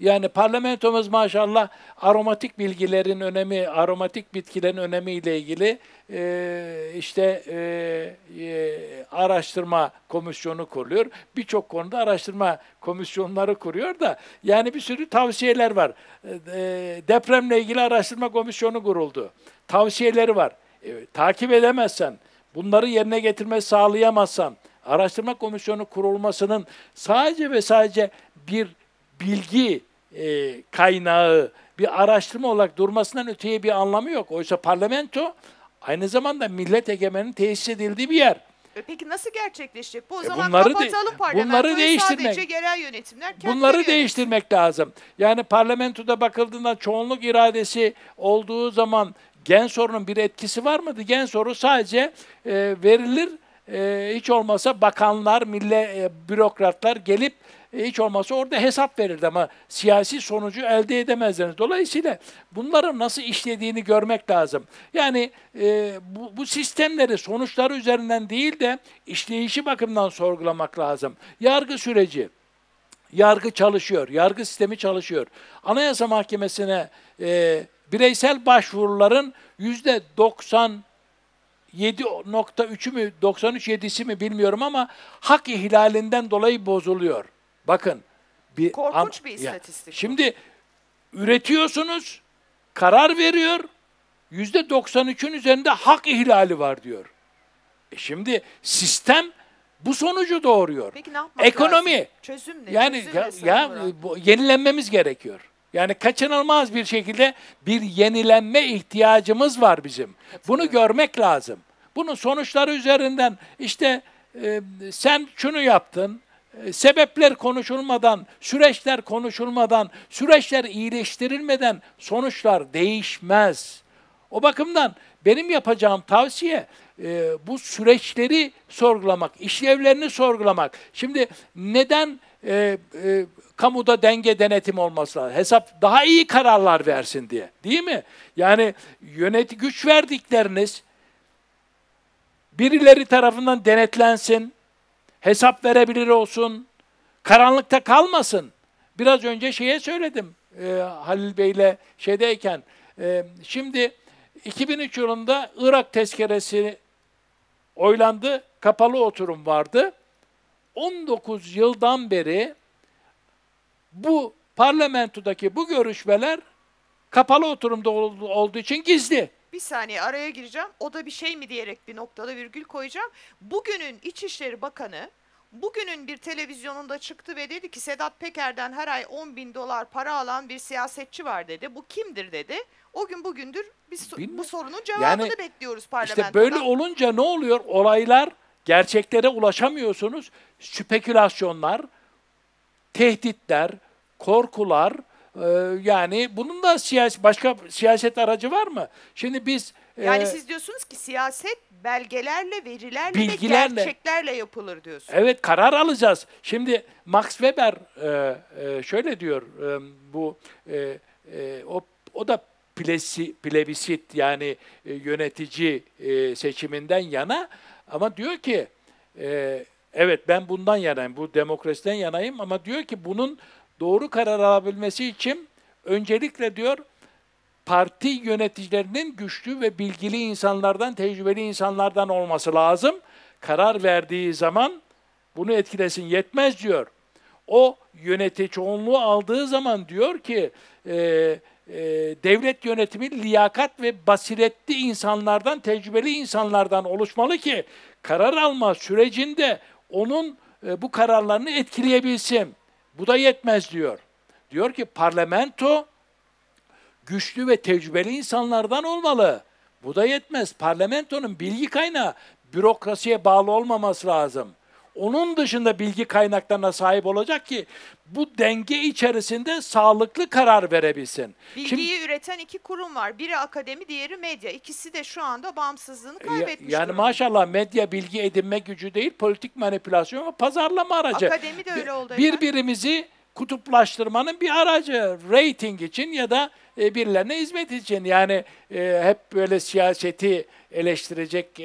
Yani parlamentomuz maşallah aromatik bilgilerin önemi, aromatik bitkilerin önemiyle ilgili e, işte e, e, araştırma komisyonu kuruluyor. Birçok konuda araştırma komisyonları kuruyor da yani bir sürü tavsiyeler var. E, e, depremle ilgili araştırma komisyonu kuruldu. Tavsiyeleri var. E, takip edemezsen, bunları yerine getirmeyi sağlayamazsan, araştırma komisyonu kurulmasının sadece ve sadece bir bilgi e, kaynağı, bir araştırma olarak durmasından öteye bir anlamı yok. Oysa parlamento aynı zamanda millet egemenin tesis edildiği bir yer. E Peki nasıl gerçekleşecek? Bu o E zaman bunları de- kapatalım parlamentoyu bunları değiştirmek- sadece yerel yönetimler Bunları yönetsin. değiştirmek lazım. Yani parlamentoda bakıldığında çoğunluk iradesi olduğu zaman gen sorunun bir etkisi var mıydı? Gen soru sadece e, verilir. E, hiç olmasa bakanlar, mille e, bürokratlar gelip e, hiç olmasa orada hesap verirdi ama siyasi sonucu elde edemezler. Dolayısıyla bunların nasıl işlediğini görmek lazım. Yani e, bu, bu sistemleri sonuçları üzerinden değil de işleyişi bakımından sorgulamak lazım. Yargı süreci, yargı çalışıyor, yargı sistemi çalışıyor. Anayasa Mahkemesi'ne e, bireysel başvuruların yüzde 97.3'ü mü 93 7'si mi bilmiyorum ama hak ihlalinden dolayı bozuluyor. Bakın bir Korkunç bir Ya, istatistik bu. Şimdi üretiyorsunuz, karar veriyor. Yüzde 93'ün üzerinde hak ihlali var diyor. E şimdi sistem bu sonucu doğuruyor. Peki ne yapmak Ekonomi. lazım? Çözüm ne? Yani Çözüm ya, ya bu, yenilenmemiz gerekiyor. Yani kaçınılmaz bir şekilde bir yenilenme ihtiyacımız var bizim. Bunu görmek lazım. Bunun sonuçları üzerinden işte e, sen şunu yaptın, sebepler konuşulmadan, süreçler konuşulmadan, süreçler iyileştirilmeden sonuçlar değişmez. O bakımdan benim yapacağım tavsiye e, bu süreçleri sorgulamak, işlevlerini sorgulamak. Şimdi neden e, e, kamuda denge denetim olması lazım? Hesap daha iyi kararlar versin diye. Değil mi? Yani yönet güç verdikleriniz birileri tarafından denetlensin, hesap verebilir olsun, karanlıkta kalmasın. Biraz önce şeye söyledim e, Halil Bey'le şeydeyken. E, şimdi 2003 yılında Irak tezkeresi oylandı, kapalı oturum vardı. 19 yıldan beri bu parlamentodaki bu görüşmeler kapalı oturumda olduğu için gizli. Bir saniye araya gireceğim. O da bir şey mi diyerek bir noktada virgül koyacağım. Bugünün İçişleri Bakanı bugünün bir televizyonunda çıktı ve dedi ki Sedat Peker'den her ay 10 bin dolar para alan bir siyasetçi var dedi. Bu kimdir dedi. O gün bugündür biz bu sorunun cevabını yani, bekliyoruz parlamentoda. İşte böyle olunca ne oluyor? Olaylar gerçeklere ulaşamıyorsunuz. Spekülasyonlar, tehditler, korkular, ee, yani bunun da siyasi başka siyaset aracı var mı? Şimdi biz yani e, siz diyorsunuz ki siyaset belgelerle, verilerle bilgilerle, ve gerçeklerle yapılır diyorsunuz. Evet karar alacağız. Şimdi Max Weber e, e, şöyle diyor e, bu e, e, o o da plesi, plebisit yani e, yönetici e, seçiminden yana ama diyor ki e, evet ben bundan yanayım, bu demokrasiden yanayım ama diyor ki bunun doğru karar alabilmesi için öncelikle diyor parti yöneticilerinin güçlü ve bilgili insanlardan, tecrübeli insanlardan olması lazım. Karar verdiği zaman bunu etkilesin yetmez diyor. O yönetici çoğunluğu aldığı zaman diyor ki e, e, devlet yönetimi liyakat ve basiretli insanlardan, tecrübeli insanlardan oluşmalı ki karar alma sürecinde onun e, bu kararlarını etkileyebilsin. Bu da yetmez diyor. Diyor ki parlamento güçlü ve tecrübeli insanlardan olmalı. Bu da yetmez. Parlamentonun bilgi kaynağı bürokrasiye bağlı olmaması lazım. Onun dışında bilgi kaynaklarına sahip olacak ki bu denge içerisinde sağlıklı karar verebilsin. Bilgiyi Şimdi, üreten iki kurum var. Biri akademi, diğeri medya. İkisi de şu anda bağımsızlığını kaybetmiş. Yani durumda. maşallah medya bilgi edinme gücü değil, politik manipülasyon ve pazarlama aracı. Akademi de öyle oldu. Birbirimizi kutuplaştırmanın bir aracı. Rating için ya da e, birilerine hizmet için. Yani e, hep böyle siyaseti eleştirecek e,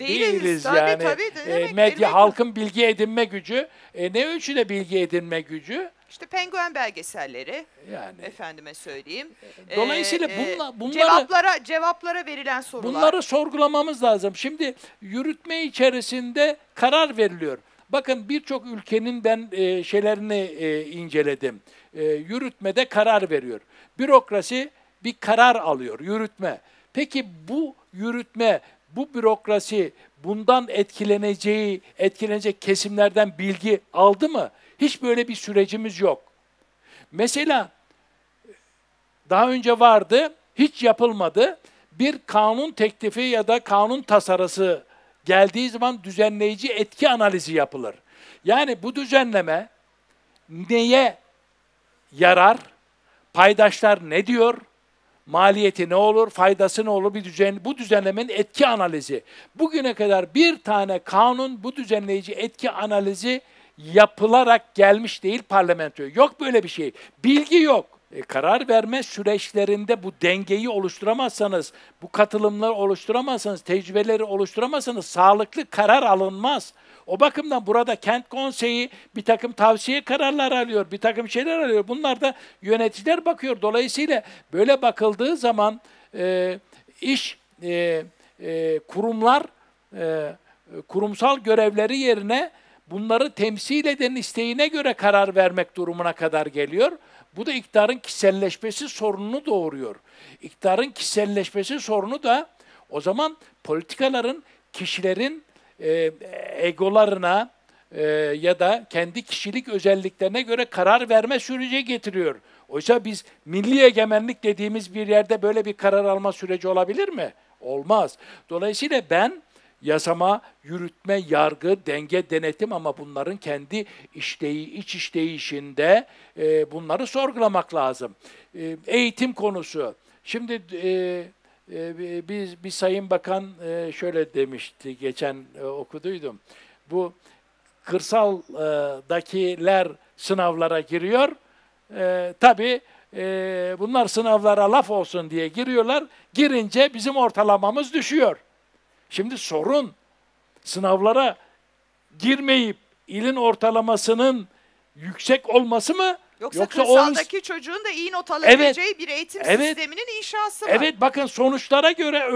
değiliz, değiliz tabii, yani. Tabii, tabii, e, medya demek. halkın bilgi edinme gücü. E, ne ölçüde bilgi edinme gücü? İşte penguen belgeselleri. Yani efendime söyleyeyim. E, dolayısıyla ee, bunla, bunları cevaplara cevaplara verilen sorular. Bunları sorgulamamız lazım. Şimdi yürütme içerisinde karar veriliyor. Bakın birçok ülkenin ben e, şeylerini e, inceledim. E, yürütmede karar veriyor. Bürokrasi bir karar alıyor, yürütme. Peki bu yürütme, bu bürokrasi bundan etkileneceği, etkilenecek kesimlerden bilgi aldı mı? Hiç böyle bir sürecimiz yok. Mesela daha önce vardı, hiç yapılmadı. Bir kanun teklifi ya da kanun tasarısı geldiği zaman düzenleyici etki analizi yapılır. Yani bu düzenleme neye yarar? Paydaşlar ne diyor? Maliyeti ne olur? Faydası ne olur? Bir düzen bu düzenlemenin etki analizi. Bugüne kadar bir tane kanun bu düzenleyici etki analizi yapılarak gelmiş değil parlamentoya. Yok böyle bir şey. Bilgi yok. E, karar verme süreçlerinde bu dengeyi oluşturamazsanız, bu katılımları oluşturamazsanız, tecrübeleri oluşturamazsanız sağlıklı karar alınmaz. O bakımdan burada kent konseyi bir takım tavsiye kararlar alıyor, bir takım şeyler alıyor. Bunlar da yöneticiler bakıyor. Dolayısıyla böyle bakıldığı zaman e, iş e, e, kurumlar e, kurumsal görevleri yerine bunları temsil eden isteğine göre karar vermek durumuna kadar geliyor. Bu da iktidarın kişiselleşmesi sorununu doğuruyor. İktidarın kişiselleşmesi sorunu da o zaman politikaların kişilerin e, egolarına e, ya da kendi kişilik özelliklerine göre karar verme süreci getiriyor. Oysa biz milli egemenlik dediğimiz bir yerde böyle bir karar alma süreci olabilir mi? Olmaz. Dolayısıyla ben yasama, yürütme, yargı, denge, denetim ama bunların kendi işleyi, iç işleyişinde e, bunları sorgulamak lazım. E, eğitim konusu. Şimdi e, e, biz bir Sayın Bakan e, şöyle demişti, geçen e, okuduydum. Bu kırsaldakiler sınavlara giriyor. E, tabii e, bunlar sınavlara laf olsun diye giriyorlar. Girince bizim ortalamamız düşüyor. Şimdi sorun sınavlara girmeyip ilin ortalamasının yüksek olması mı? Yoksa, Yoksa kırsaldaki o... çocuğun da iyi not alabileceği evet, bir eğitim evet, sisteminin inşası var. Evet bakın sonuçlara göre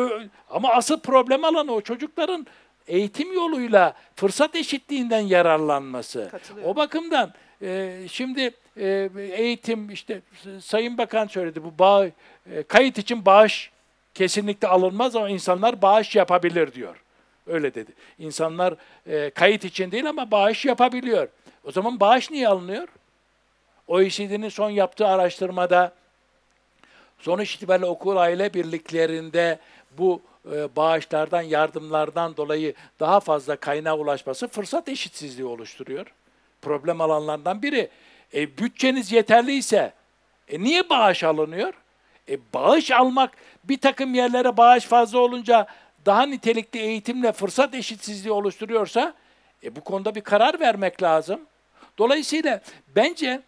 ama asıl problem alanı o çocukların eğitim yoluyla fırsat eşitliğinden yararlanması. O bakımdan e, şimdi e, eğitim işte Sayın Bakan söyledi bu bağ, e, kayıt için bağış kesinlikle alınmaz ama insanlar bağış yapabilir diyor. Öyle dedi. İnsanlar e, kayıt için değil ama bağış yapabiliyor. O zaman bağış niye alınıyor? OECD'nin son yaptığı araştırmada sonuç itibariyle okul aile birliklerinde bu e, bağışlardan, yardımlardan dolayı daha fazla kaynağa ulaşması fırsat eşitsizliği oluşturuyor. Problem alanlardan biri. E, bütçeniz yeterliyse e, niye bağış alınıyor? E, bağış almak bir takım yerlere bağış fazla olunca daha nitelikli eğitimle fırsat eşitsizliği oluşturuyorsa e, bu konuda bir karar vermek lazım. Dolayısıyla bence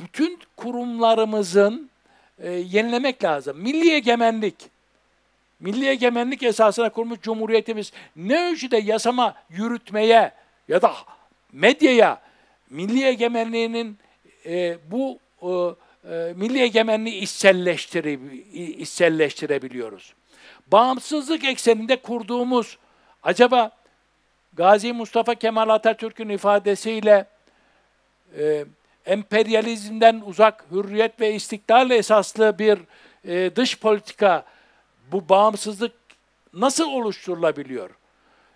bütün kurumlarımızın e, yenilemek lazım. Milli egemenlik, milli egemenlik esasına kurmuş cumhuriyetimiz ne ölçüde yasama yürütmeye ya da medyaya milli egemenliğinin e, bu e, e, milli egemenliği içselleştire, içselleştirebiliyoruz. Bağımsızlık ekseninde kurduğumuz acaba Gazi Mustafa Kemal Atatürk'ün ifadesiyle e, emperyalizmden uzak hürriyet ve istiklal esaslı bir e, dış politika bu bağımsızlık nasıl oluşturulabiliyor?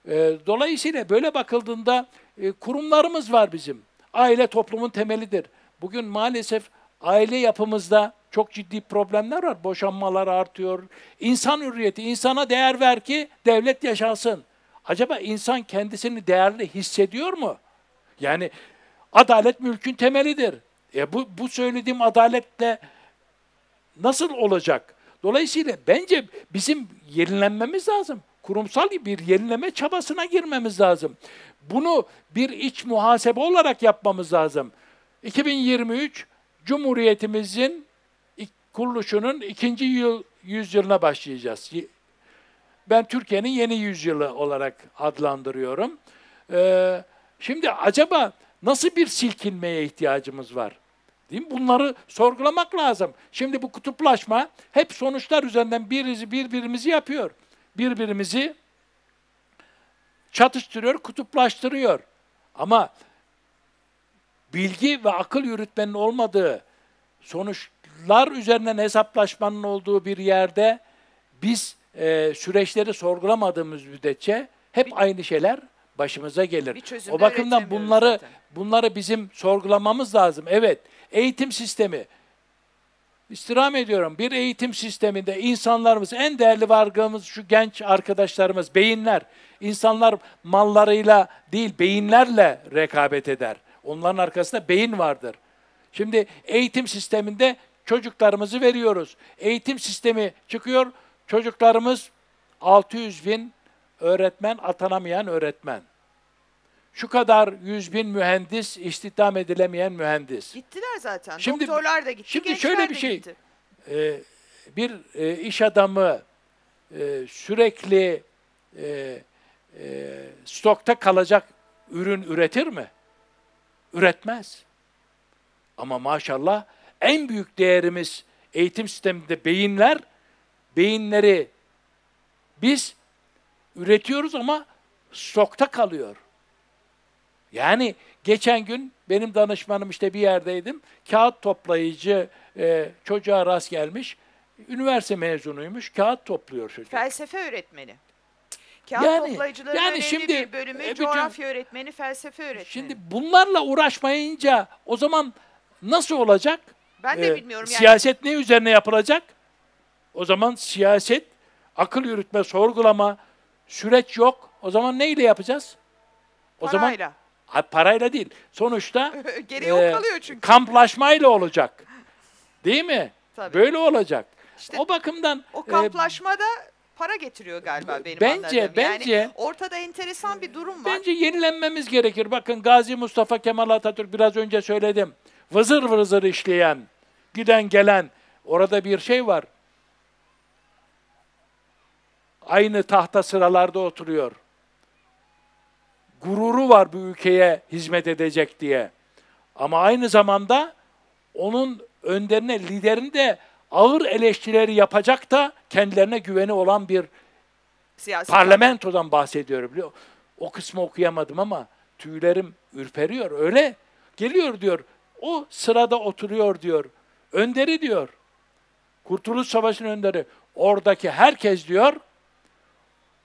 E, dolayısıyla böyle bakıldığında e, kurumlarımız var bizim. Aile toplumun temelidir. Bugün maalesef aile yapımızda çok ciddi problemler var. Boşanmalar artıyor. İnsan hürriyeti, insana değer ver ki devlet yaşasın. Acaba insan kendisini değerli hissediyor mu? Yani adalet mülkün temelidir. E bu, bu söylediğim adaletle nasıl olacak? Dolayısıyla bence bizim yenilenmemiz lazım. Kurumsal bir yenileme çabasına girmemiz lazım. Bunu bir iç muhasebe olarak yapmamız lazım. 2023 Cumhuriyetimizin kuruluşunun ikinci yıl yüzyılına başlayacağız. Ben Türkiye'nin yeni yüzyılı olarak adlandırıyorum. Ee, şimdi acaba nasıl bir silkinmeye ihtiyacımız var? Değil mi? Bunları sorgulamak lazım. Şimdi bu kutuplaşma hep sonuçlar üzerinden birisi birbirimizi yapıyor. Birbirimizi çatıştırıyor, kutuplaştırıyor. Ama bilgi ve akıl yürütmenin olmadığı, sonuçlar üzerinden hesaplaşmanın olduğu bir yerde biz e, süreçleri sorgulamadığımız müddetçe hep bir, aynı şeyler başımıza gelir. O bakımdan bunları zaten. bunları bizim sorgulamamız lazım. Evet, eğitim sistemi istirham ediyorum. Bir eğitim sisteminde insanlarımız, en değerli varlığımız şu genç arkadaşlarımız, beyinler. İnsanlar mallarıyla değil, beyinlerle rekabet eder. Onların arkasında beyin vardır. Şimdi eğitim sisteminde çocuklarımızı veriyoruz. Eğitim sistemi çıkıyor, çocuklarımız 600 bin öğretmen, atanamayan öğretmen. Şu kadar 100 bin mühendis, istihdam edilemeyen mühendis. Gittiler zaten. Şimdi, Doktorlar da gitti, Şimdi şöyle bir şey, e, bir e, iş adamı e, sürekli e, e, stokta kalacak ürün üretir mi? Üretmez. Ama maşallah en büyük değerimiz eğitim sisteminde beyinler, beyinleri biz üretiyoruz ama stokta kalıyor. Yani geçen gün benim danışmanım işte bir yerdeydim. Kağıt toplayıcı e, çocuğa rast gelmiş. Üniversite mezunuymuş. Kağıt topluyor çocuk. Felsefe öğretmeni. Kağıt yani, toplayıcıların yani şimdi, bir bölümü e, coğrafya öğretmeni, felsefe öğretmeni. Şimdi bunlarla uğraşmayınca o zaman nasıl olacak? Ben de ee, bilmiyorum. Yani. Siyaset ne üzerine yapılacak? O zaman siyaset, akıl yürütme, sorgulama, süreç yok. O zaman neyle yapacağız? O zaman Parayla. ha, parayla değil. Sonuçta Geriye e, kalıyor çünkü. kamplaşmayla olacak. Değil mi? Tabii. Böyle olacak. İşte o bakımdan O e, kamplaşmada para getiriyor galiba benim bence- anladığım. bence- yani ortada enteresan bir durum var. Bence yenilenmemiz gerekir. Bakın Gazi Mustafa Kemal Atatürk biraz önce söyledim. Vızır vızır işleyen, giden gelen orada bir şey var. Aynı tahta sıralarda oturuyor. Gururu var bu ülkeye hizmet edecek diye. Ama aynı zamanda onun önderine, liderinde ağır eleştirileri yapacak da kendilerine güveni olan bir Siyasi Parlamentodan bahsediyorum. biliyor? O kısmı okuyamadım ama tüylerim ürperiyor. Öyle geliyor diyor. O sırada oturuyor diyor. Önderi diyor. Kurtuluş Savaşı'nın önderi. Oradaki herkes diyor.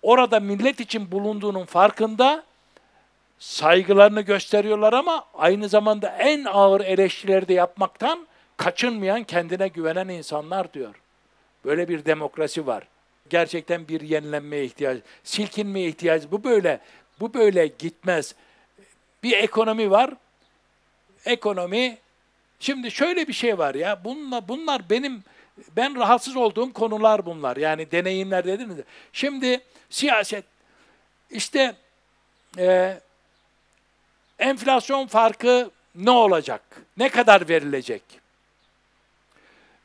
Orada millet için bulunduğunun farkında saygılarını gösteriyorlar ama aynı zamanda en ağır eleştirileri de yapmaktan kaçınmayan, kendine güvenen insanlar diyor. Böyle bir demokrasi var. Gerçekten bir yenilenmeye ihtiyaç, silkinmeye ihtiyaç. Bu böyle, bu böyle gitmez. Bir ekonomi var. Ekonomi Şimdi şöyle bir şey var ya. Bunlar bunlar benim ben rahatsız olduğum konular bunlar. Yani deneyimler dediniz. Şimdi siyaset işte e, enflasyon farkı ne olacak? Ne kadar verilecek?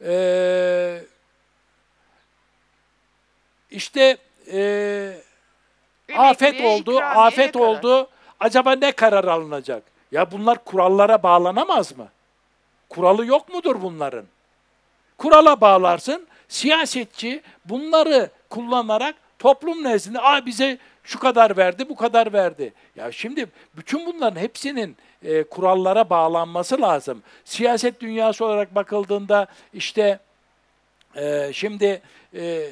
Eee işte eee, afet oldu, afet oldu. Acaba ne karar alınacak? Ya bunlar kurallara bağlanamaz mı? Kuralı yok mudur bunların? Kurala bağlarsın. Siyasetçi bunları kullanarak toplum nezdinde Aa, bize şu kadar verdi, bu kadar verdi. Ya şimdi bütün bunların hepsinin e, kurallara bağlanması lazım. Siyaset dünyası olarak bakıldığında işte ee, şimdi e,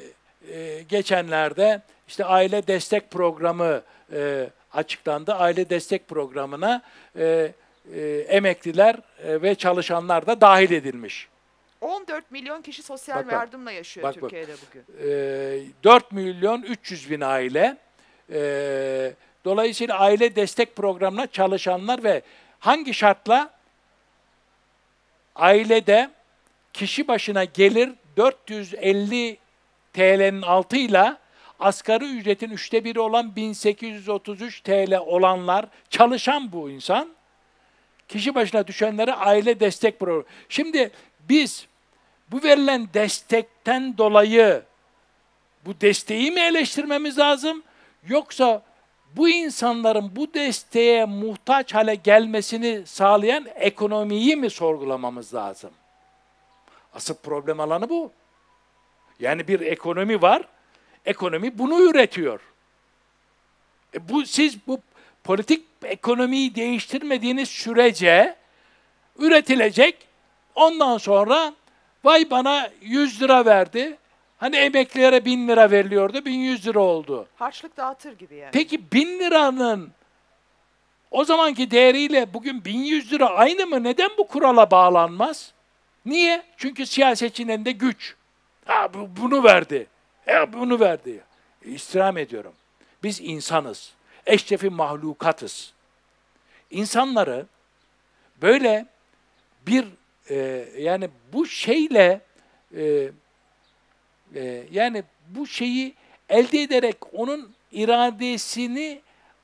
e, geçenlerde işte aile destek programı e, açıklandı. Aile destek programına e, e, emekliler e, ve çalışanlar da dahil edilmiş. 14 milyon kişi sosyal Bak bak. yardımla yaşıyor Bak bak. Türkiye'de bugün. E, 4 milyon 300 bin aile. E, dolayısıyla aile destek programına çalışanlar ve hangi şartla ailede kişi başına gelir 450 TL'nin altıyla asgari ücretin üçte biri olan 1833 TL olanlar çalışan bu insan kişi başına düşenlere aile destek programı. Şimdi biz bu verilen destekten dolayı bu desteği mi eleştirmemiz lazım yoksa bu insanların bu desteğe muhtaç hale gelmesini sağlayan ekonomiyi mi sorgulamamız lazım? Asıl problem alanı bu. Yani bir ekonomi var. Ekonomi bunu üretiyor. E bu siz bu politik ekonomiyi değiştirmediğiniz sürece üretilecek. Ondan sonra vay bana 100 lira verdi. Hani emeklilere 1000 lira veriliyordu. 1100 lira oldu. Harçlık dağıtır gibi yani. Peki 1000 liranın o zamanki değeriyle bugün 1100 lira aynı mı? Neden bu kurala bağlanmaz? Niye? Çünkü siyasetçinin elinde güç. Ha bu, bunu verdi. Ya bunu verdi. İstirham ediyorum. Biz insanız. Eşrefi mahlukatız. İnsanları böyle bir e, yani bu şeyle e, e, yani bu şeyi elde ederek onun iradesini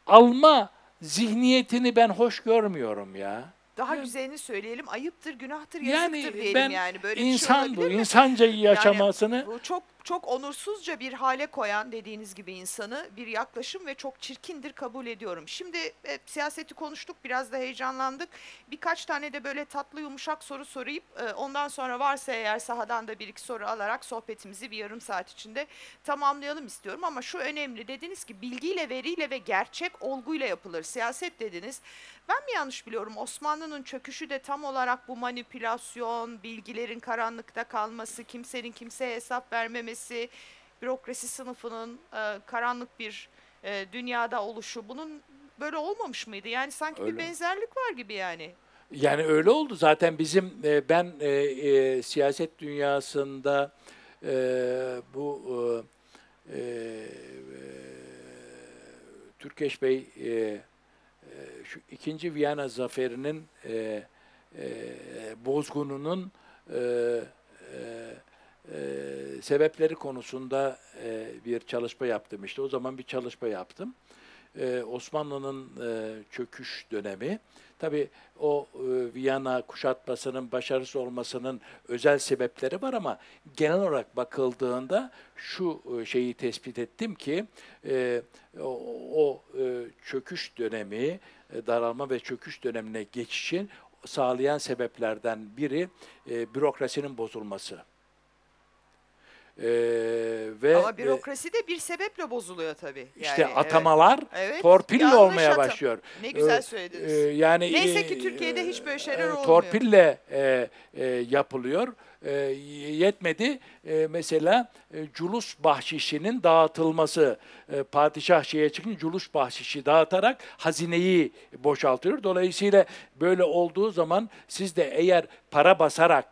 alma zihniyetini ben hoş görmüyorum ya. Daha Ya- güzelini söyleyelim. Ayıptır, günahtır, Yani yazıktır diyelim ben yani. Böyle bir şey insan bu, olabilir mi? insanca yaşamasını Bu çok çok onursuzca bir hale koyan dediğiniz gibi insanı bir yaklaşım ve çok çirkindir kabul ediyorum. Şimdi e, siyaseti konuştuk biraz da heyecanlandık. Birkaç tane de böyle tatlı yumuşak soru sorayım. E, ondan sonra varsa eğer sahadan da bir iki soru alarak sohbetimizi bir yarım saat içinde tamamlayalım istiyorum. Ama şu önemli dediniz ki bilgiyle, veriyle ve gerçek olguyla yapılır. Siyaset dediniz. Ben mi yanlış biliyorum? Osmanlı'nın çöküşü de tam olarak bu manipülasyon, bilgilerin karanlıkta kalması, kimsenin kimseye hesap vermemesi, bürokrasi sınıfının e, karanlık bir e, dünyada oluşu. Bunun böyle olmamış mıydı? Yani sanki bir Öyle. benzerlik var gibi yani. Yani öyle oldu zaten bizim e, ben e, e, siyaset dünyasında e, bu e, e, Türkeş Bey e, e, şu ikinci Viyana zaferinin e, e, bozgununun e, e, e, sebepleri konusunda e, bir çalışma yaptım. İşte o zaman bir çalışma yaptım. E, Osmanlı'nın e, çöküş dönemi. Tabii o e, Viyana kuşatmasının başarısız olmasının özel sebepleri var ama genel olarak bakıldığında şu e, şeyi tespit ettim ki e, o, o e, çöküş dönemi, e, daralma ve çöküş dönemine geçişin sağlayan sebeplerden biri e, bürokrasinin bozulması. Ee, ve Ama bürokrasi de bir sebeple bozuluyor tabii. işte Yani, atamalar evet. Torpille yanlış olmaya atam- başlıyor. Ne güzel Ee, söylediniz. e, yani Neyse e, ki Türkiye'de hiç böyle şeyler e, olmuyor. Torpille e, e, yapılıyor. E, yetmedi. E, mesela e, culus bahşişinin dağıtılması. E, padişah şeye çıkınca culus bahşişi dağıtarak hazineyi boşaltıyor. Dolayısıyla böyle olduğu zaman siz de eğer para basarak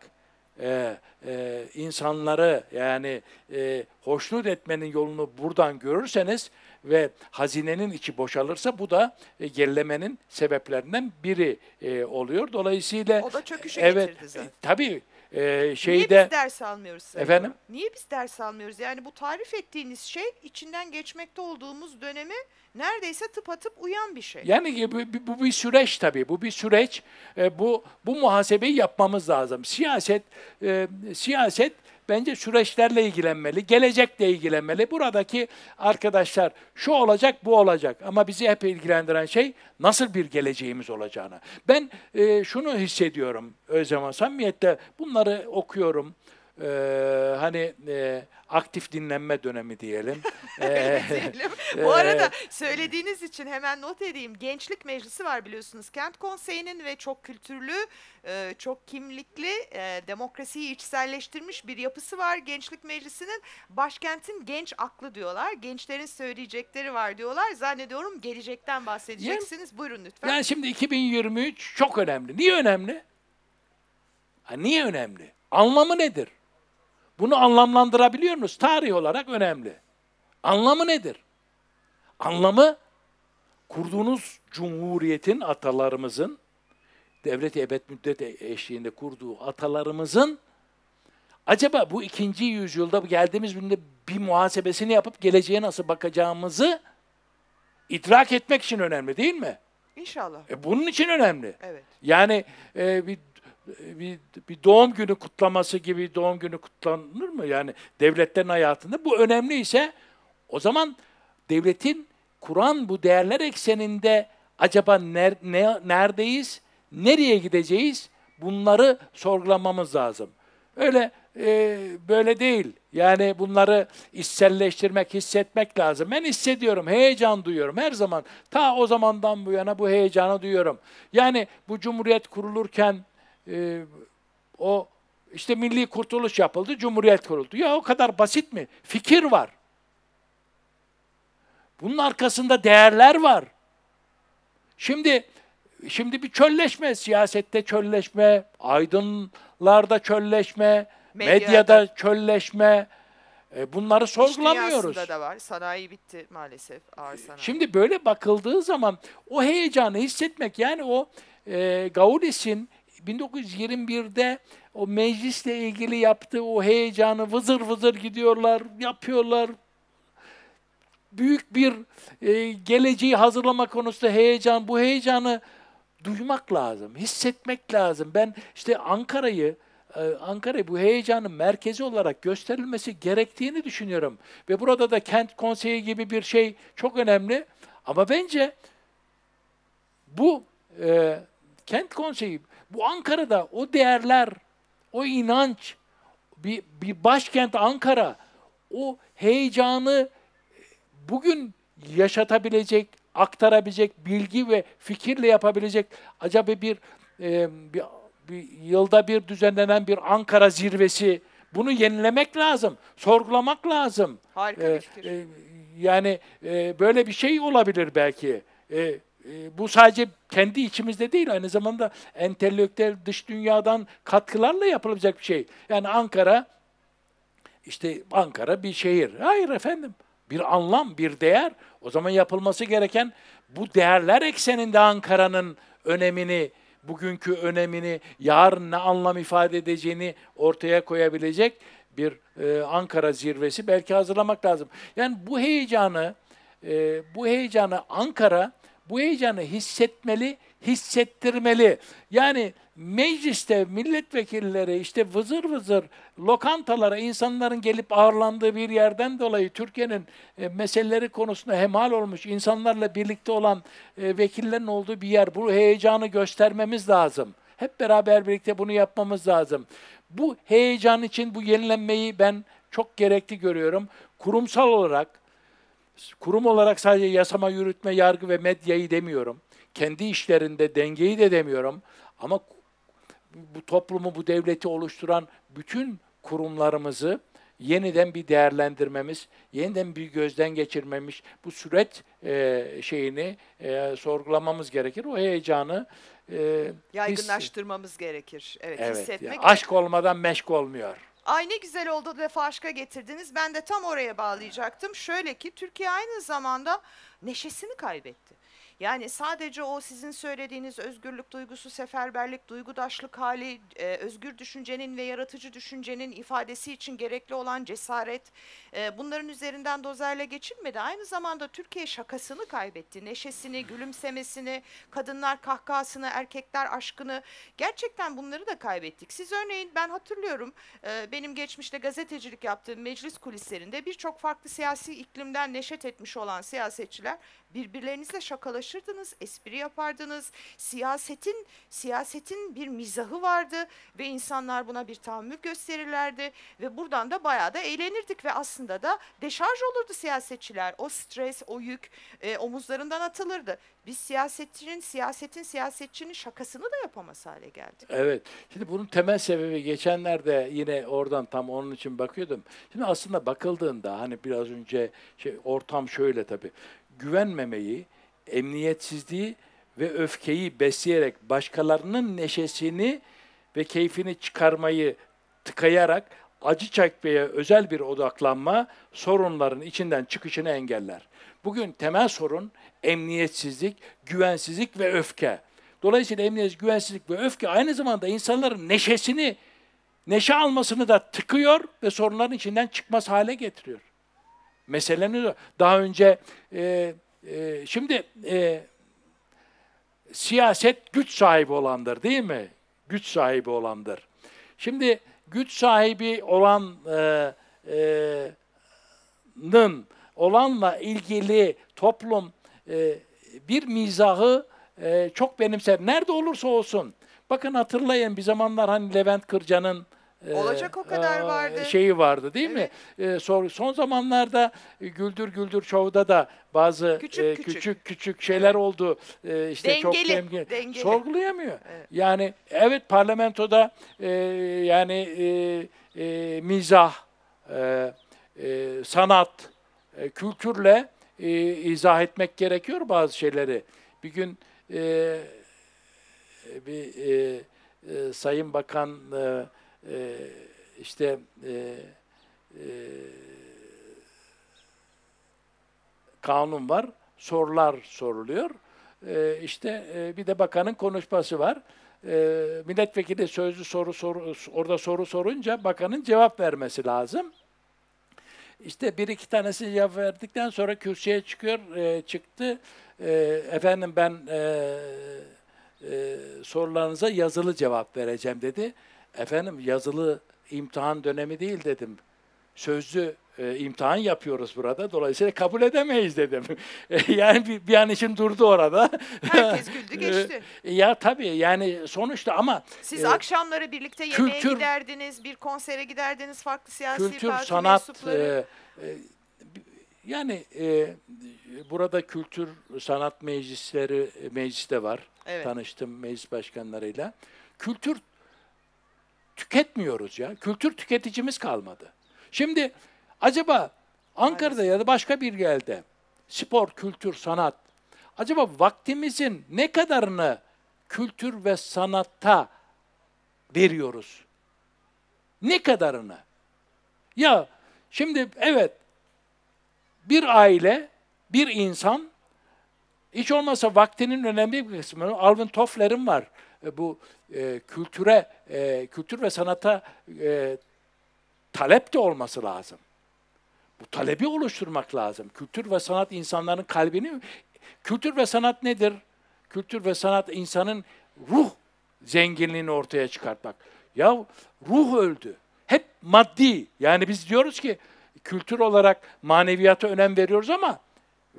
e, e, insanları yani e, hoşnut etmenin yolunu buradan görürseniz ve hazinenin içi boşalırsa bu da e, gerilemenin sebeplerinden biri e, oluyor. Dolayısıyla O da çöküşe evet getirdi zaten. e, tabii e, Niye şeyde biz ders almıyoruz Sayın Efendim? Niye biz ders almıyoruz? Yani bu tarif ettiğiniz şey içinden geçmekte olduğumuz dönemi neredeyse tıpatıp uyan bir şey. Yani bu, bu- bu bir süreç tabii. Bu bir süreç. E, bu bu muhasebeyi yapmamız lazım. Siyaset e, siyaset bence süreçlerle ilgilenmeli, gelecekle ilgilenmeli. Buradaki arkadaşlar şu olacak, bu olacak. Ama bizi hep ilgilendiren şey nasıl bir geleceğimiz olacağını. Ben e, şunu hissediyorum Özlem Hanım, samimiyetle bunları okuyorum. E, hani e, aktif dinlenme dönemi diyelim. E, Diyelim. Bu arada söylediğiniz için hemen not edeyim. Gençlik Meclisi var biliyorsunuz. Kent Konseyi'nin ve çok kültürlü, e, çok kimlikli, e, demokrasiyi içselleştirmiş bir yapısı var. Gençlik Meclisi'nin başkentin genç aklı diyorlar. Gençlerin söyleyecekleri var diyorlar. Zannediyorum gelecekten bahsedeceksiniz. Buyurun lütfen. Yani şimdi 2023 çok önemli. Niye önemli? Ha, niye önemli? Anlamı nedir? Bunu anlamlandırabiliyor musunuz? Tarih olarak önemli. Anlamı nedir? Anlamı kurduğunuz cumhuriyetin atalarımızın devlet-i ebed müddet eşliğinde kurduğu atalarımızın acaba bu ikinci yüzyılda geldiğimiz günde bir muhasebesini yapıp geleceğe nasıl bakacağımızı idrak etmek için önemli değil mi? İnşallah. E bunun için önemli. Evet. Yani e, bir, bir bir doğum günü kutlaması gibi doğum günü kutlanır mı? Yani devletlerin hayatında bu önemli ise o zaman devletin Kur'an bu değerler ekseninde acaba ner, ne, neredeyiz, nereye gideceğiz? Bunları sorgulamamız lazım. Öyle e, böyle değil. Yani bunları içselleştirmek, hissetmek lazım. Ben hissediyorum, heyecan duyuyorum her zaman. Ta o zamandan bu yana bu heyecanı duyuyorum. Yani bu cumhuriyet kurulurken e, o işte milli kurtuluş yapıldı, cumhuriyet kuruldu. Ya o kadar basit mi? Fikir var. Bunun arkasında değerler var. Şimdi şimdi bir çölleşme, siyasette çölleşme, aydınlarda çölleşme, Medyada. medyada çölleşme. E, bunları İş sorgulamıyoruz. dünyasında da var. Sanayi bitti maalesef. Ağır sanayi. Şimdi böyle bakıldığı zaman o heyecanı hissetmek yani o e, Gaudis'in 1921'de o meclisle ilgili yaptığı o heyecanı vızır vızır gidiyorlar, yapıyorlar. Büyük bir e, geleceği hazırlama konusunda heyecan, bu heyecanı duymak lazım, hissetmek lazım. Ben işte Ankara'yı e, Ankara'yı bu heyecanın merkezi olarak gösterilmesi gerektiğini düşünüyorum. Ve burada da kent konseyi gibi bir şey çok önemli. Ama bence bu e, kent konseyi, bu Ankara'da o değerler, o inanç, bir, bir başkent Ankara, o heyecanı bugün yaşatabilecek, aktarabilecek, bilgi ve fikirle yapabilecek acaba bir, e, bir, bir yılda bir düzenlenen bir Ankara zirvesi bunu yenilemek lazım, sorgulamak lazım. Harika Ee, bir fikir. e, yani e, böyle bir şey olabilir belki. E, e, bu sadece kendi içimizde değil, aynı zamanda entelektüel dış dünyadan katkılarla yapılabilecek bir şey. Yani Ankara, işte Ankara bir şehir. Hayır efendim, bir anlam, bir değer. O zaman yapılması gereken bu değerler ekseninde Ankara'nın önemini, bugünkü önemini, yarın ne anlam ifade edeceğini ortaya koyabilecek bir e, Ankara zirvesi belki hazırlamak lazım. Yani bu heyecanı, e, bu heyecanı Ankara, bu heyecanı hissetmeli, hissettirmeli. Yani mecliste milletvekilleri işte vızır vızır lokantalara insanların gelip ağırlandığı bir yerden dolayı Türkiye'nin e, meseleleri konusunda hemal olmuş insanlarla birlikte olan e, vekillerin olduğu bir yer. Bu heyecanı göstermemiz lazım. Hep beraber birlikte bunu yapmamız lazım. Bu heyecan için bu yenilenmeyi ben çok gerekli görüyorum. Kurumsal olarak, kurum olarak sadece yasama, yürütme, yargı ve medyayı demiyorum. Kendi işlerinde dengeyi de demiyorum. Ama bu toplumu, bu devleti oluşturan bütün kurumlarımızı yeniden bir değerlendirmemiz, yeniden bir gözden geçirmemiz, bu süreç e, şeyini e, sorgulamamız gerekir. O heyecanı e, yaygınlaştırmamız his... gerekir. Evet, evet hissetmek. Ya, aşk olmadan meşk olmuyor. Ay ne güzel oldu defa aşka getirdiniz. Ben de tam oraya bağlayacaktım. Şöyle ki Türkiye aynı zamanda neşesini kaybetti. Yani sadece o sizin söylediğiniz özgürlük duygusu, seferberlik, duygudaşlık hali, e, özgür düşüncenin ve yaratıcı düşüncenin ifadesi için gerekli olan cesaret, e, bunların üzerinden dozerle geçilmedi. Aynı zamanda Türkiye şakasını kaybetti. Neşesini, gülümsemesini, kadınlar kahkahasını, erkekler aşkını gerçekten bunları da kaybettik. Siz örneğin ben hatırlıyorum e, benim geçmişte gazetecilik yaptığım meclis kulislerinde birçok farklı siyasi iklimden neşet etmiş olan siyasetçiler birbirlerinizle şakalaşırdınız, espri yapardınız. Siyasetin siyasetin bir mizahı vardı ve insanlar buna bir tahammül gösterirlerdi ve buradan da bayağı da eğlenirdik ve aslında da deşarj olurdu siyasetçiler. O stres, o yük e, omuzlarından atılırdı. Biz siyasetçinin, siyasetin, siyasetçinin şakasını da yapamaz hale geldik. Evet. Şimdi bunun temel sebebi geçenlerde yine oradan tam onun için bakıyordum. Şimdi aslında bakıldığında hani biraz önce şey ortam şöyle tabii güvenmemeyi, emniyetsizliği ve öfkeyi besleyerek başkalarının neşesini ve keyfini çıkarmayı tıkayarak acı çekmeye özel bir odaklanma sorunların içinden çıkışını engeller. Bugün temel sorun emniyetsizlik, güvensizlik ve öfke. Dolayısıyla emniyet, güvensizlik ve öfke aynı zamanda insanların neşesini, neşe almasını da tıkıyor ve sorunların içinden çıkmaz hale getiriyor. Meselenin daha önce e, e, şimdi e, siyaset güç sahibi olandır değil mi? Güç sahibi olandır. Şimdi güç sahibi olanın e, e, olanla ilgili toplum e, bir mizahı e, çok benimser. Nerede olursa olsun. Bakın hatırlayın bir zamanlar hani Levent Kırca'nın Olacak o kadar vardı. Şeyi vardı değil evet. mi? Ee, son, son zamanlarda Güldür Güldür Show'da da bazı küçük e, küçük. küçük küçük şeyler evet. oldu. E, işte dengeli, çok dengeli. dengeli. Sorgulayamıyor. Evet. Yani evet parlamentoda e, yani e, e, mizah, e, e, sanat, e, kültürle e, izah etmek gerekiyor bazı şeyleri. Bir gün e, bir e, e, Sayın Bakan e, e, işte e, e, kanun var, sorular soruluyor. E, işte e, bir de bakanın konuşması var. E, milletvekili sözlü soru, soru orada soru sorunca bakanın cevap vermesi lazım. İşte bir iki tanesi cevap verdikten sonra kürsüye çıkıyor, e, çıktı. E, efendim ben e, e, sorularınıza yazılı cevap vereceğim dedi. Efendim yazılı imtihan dönemi değil dedim. Sözlü e, imtihan yapıyoruz burada. Dolayısıyla kabul edemeyiz dedim. yani bir, bir an için durdu orada. Herkes güldü geçti. ya tabii yani sonuçta ama... Siz e, akşamları birlikte yemeğe kültür, giderdiniz, bir konsere giderdiniz, farklı siyasi kültür, parti sanat, mensupları. E, e, yani e, burada kültür sanat meclisleri meclis de var. Evet. Tanıştım meclis başkanlarıyla. Kültür tüketmiyoruz ya. Kültür tüketicimiz kalmadı. Şimdi acaba Ankara'da ya da başka bir yerde spor, kültür, sanat acaba vaktimizin ne kadarını kültür ve sanatta veriyoruz? Ne kadarını? Ya şimdi evet bir aile, bir insan hiç olmazsa vaktinin önemli bir kısmını Alvin Toffler'in var. E, bu e, kültüre, e, kültür ve sanata e, talep de olması lazım. Bu talebi oluşturmak lazım. Kültür ve sanat insanların kalbini... Kültür ve sanat nedir? Kültür ve sanat insanın ruh zenginliğini ortaya çıkartmak. Ya ruh öldü. Hep maddi. Yani biz diyoruz ki kültür olarak maneviyata önem veriyoruz ama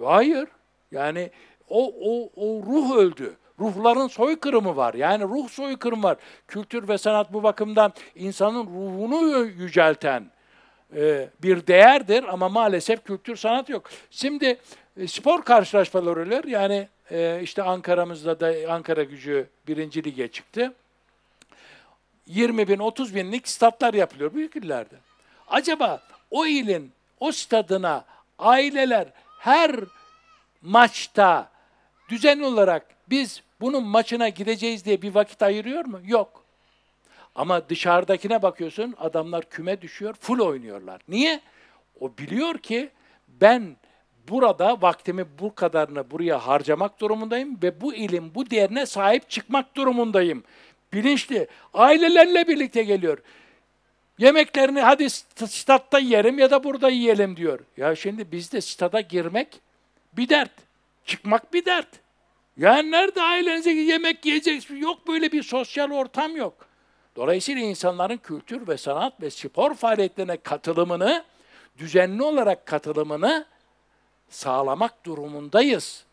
hayır. Yani o, o, o ruh öldü. Ruhların soykırımı var. Yani ruh soykırımı var. Kültür ve sanat bu bakımdan insanın ruhunu yücelten e, bir değerdir ama maalesef kültür sanat yok. Şimdi e, spor karşılaşmaları oluyor. Yani e, işte Ankara'mızda da Ankara gücü birinci lige çıktı. 20 bin, 30 binlik statlar yapılıyor büyük illerde. Acaba o ilin, o stadına aileler her maçta düzenli olarak biz bunun maçına gideceğiz diye bir vakit ayırıyor mu? Yok. Ama dışarıdakine bakıyorsun adamlar küme düşüyor, full oynuyorlar. Niye? O biliyor ki ben burada vaktimi bu kadarını buraya harcamak durumundayım ve bu ilim, bu değerine sahip çıkmak durumundayım. Bilinçli. Ailelerle birlikte geliyor. Yemeklerini hadi statta yiyelim ya da burada yiyelim diyor. Ya şimdi bizde stada girmek bir dert. Çıkmak bir dert. Yani nerede ailenize yemek yiyeceksiniz? Yok böyle bir sosyal ortam yok. Dolayısıyla insanların kültür ve sanat ve spor faaliyetlerine katılımını, düzenli olarak katılımını sağlamak durumundayız.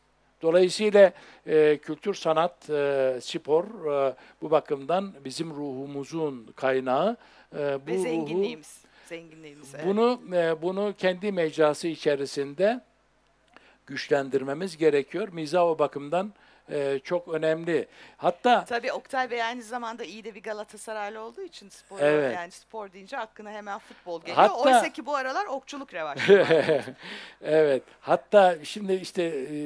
Dolayısıyla e, kültür, sanat, e, spor e, bu bakımdan bizim ruhumuzun kaynağı. E, bu Ve zenginliğimiz. Ruhu, zenginliğimiz evet. Bunu e, bunu kendi mecrası içerisinde güçlendirmemiz gerekiyor. Mizah o bakımdan e, çok önemli. Hatta Tabii Oktay Bey aynı zamanda iyi de bir Galatasaraylı olduğu için spor Evet. yani spor deyince aklına hemen futbol geliyor. Hatta- Oysa ki bu aralar okçuluk revaç. evet. Hatta şimdi işte e,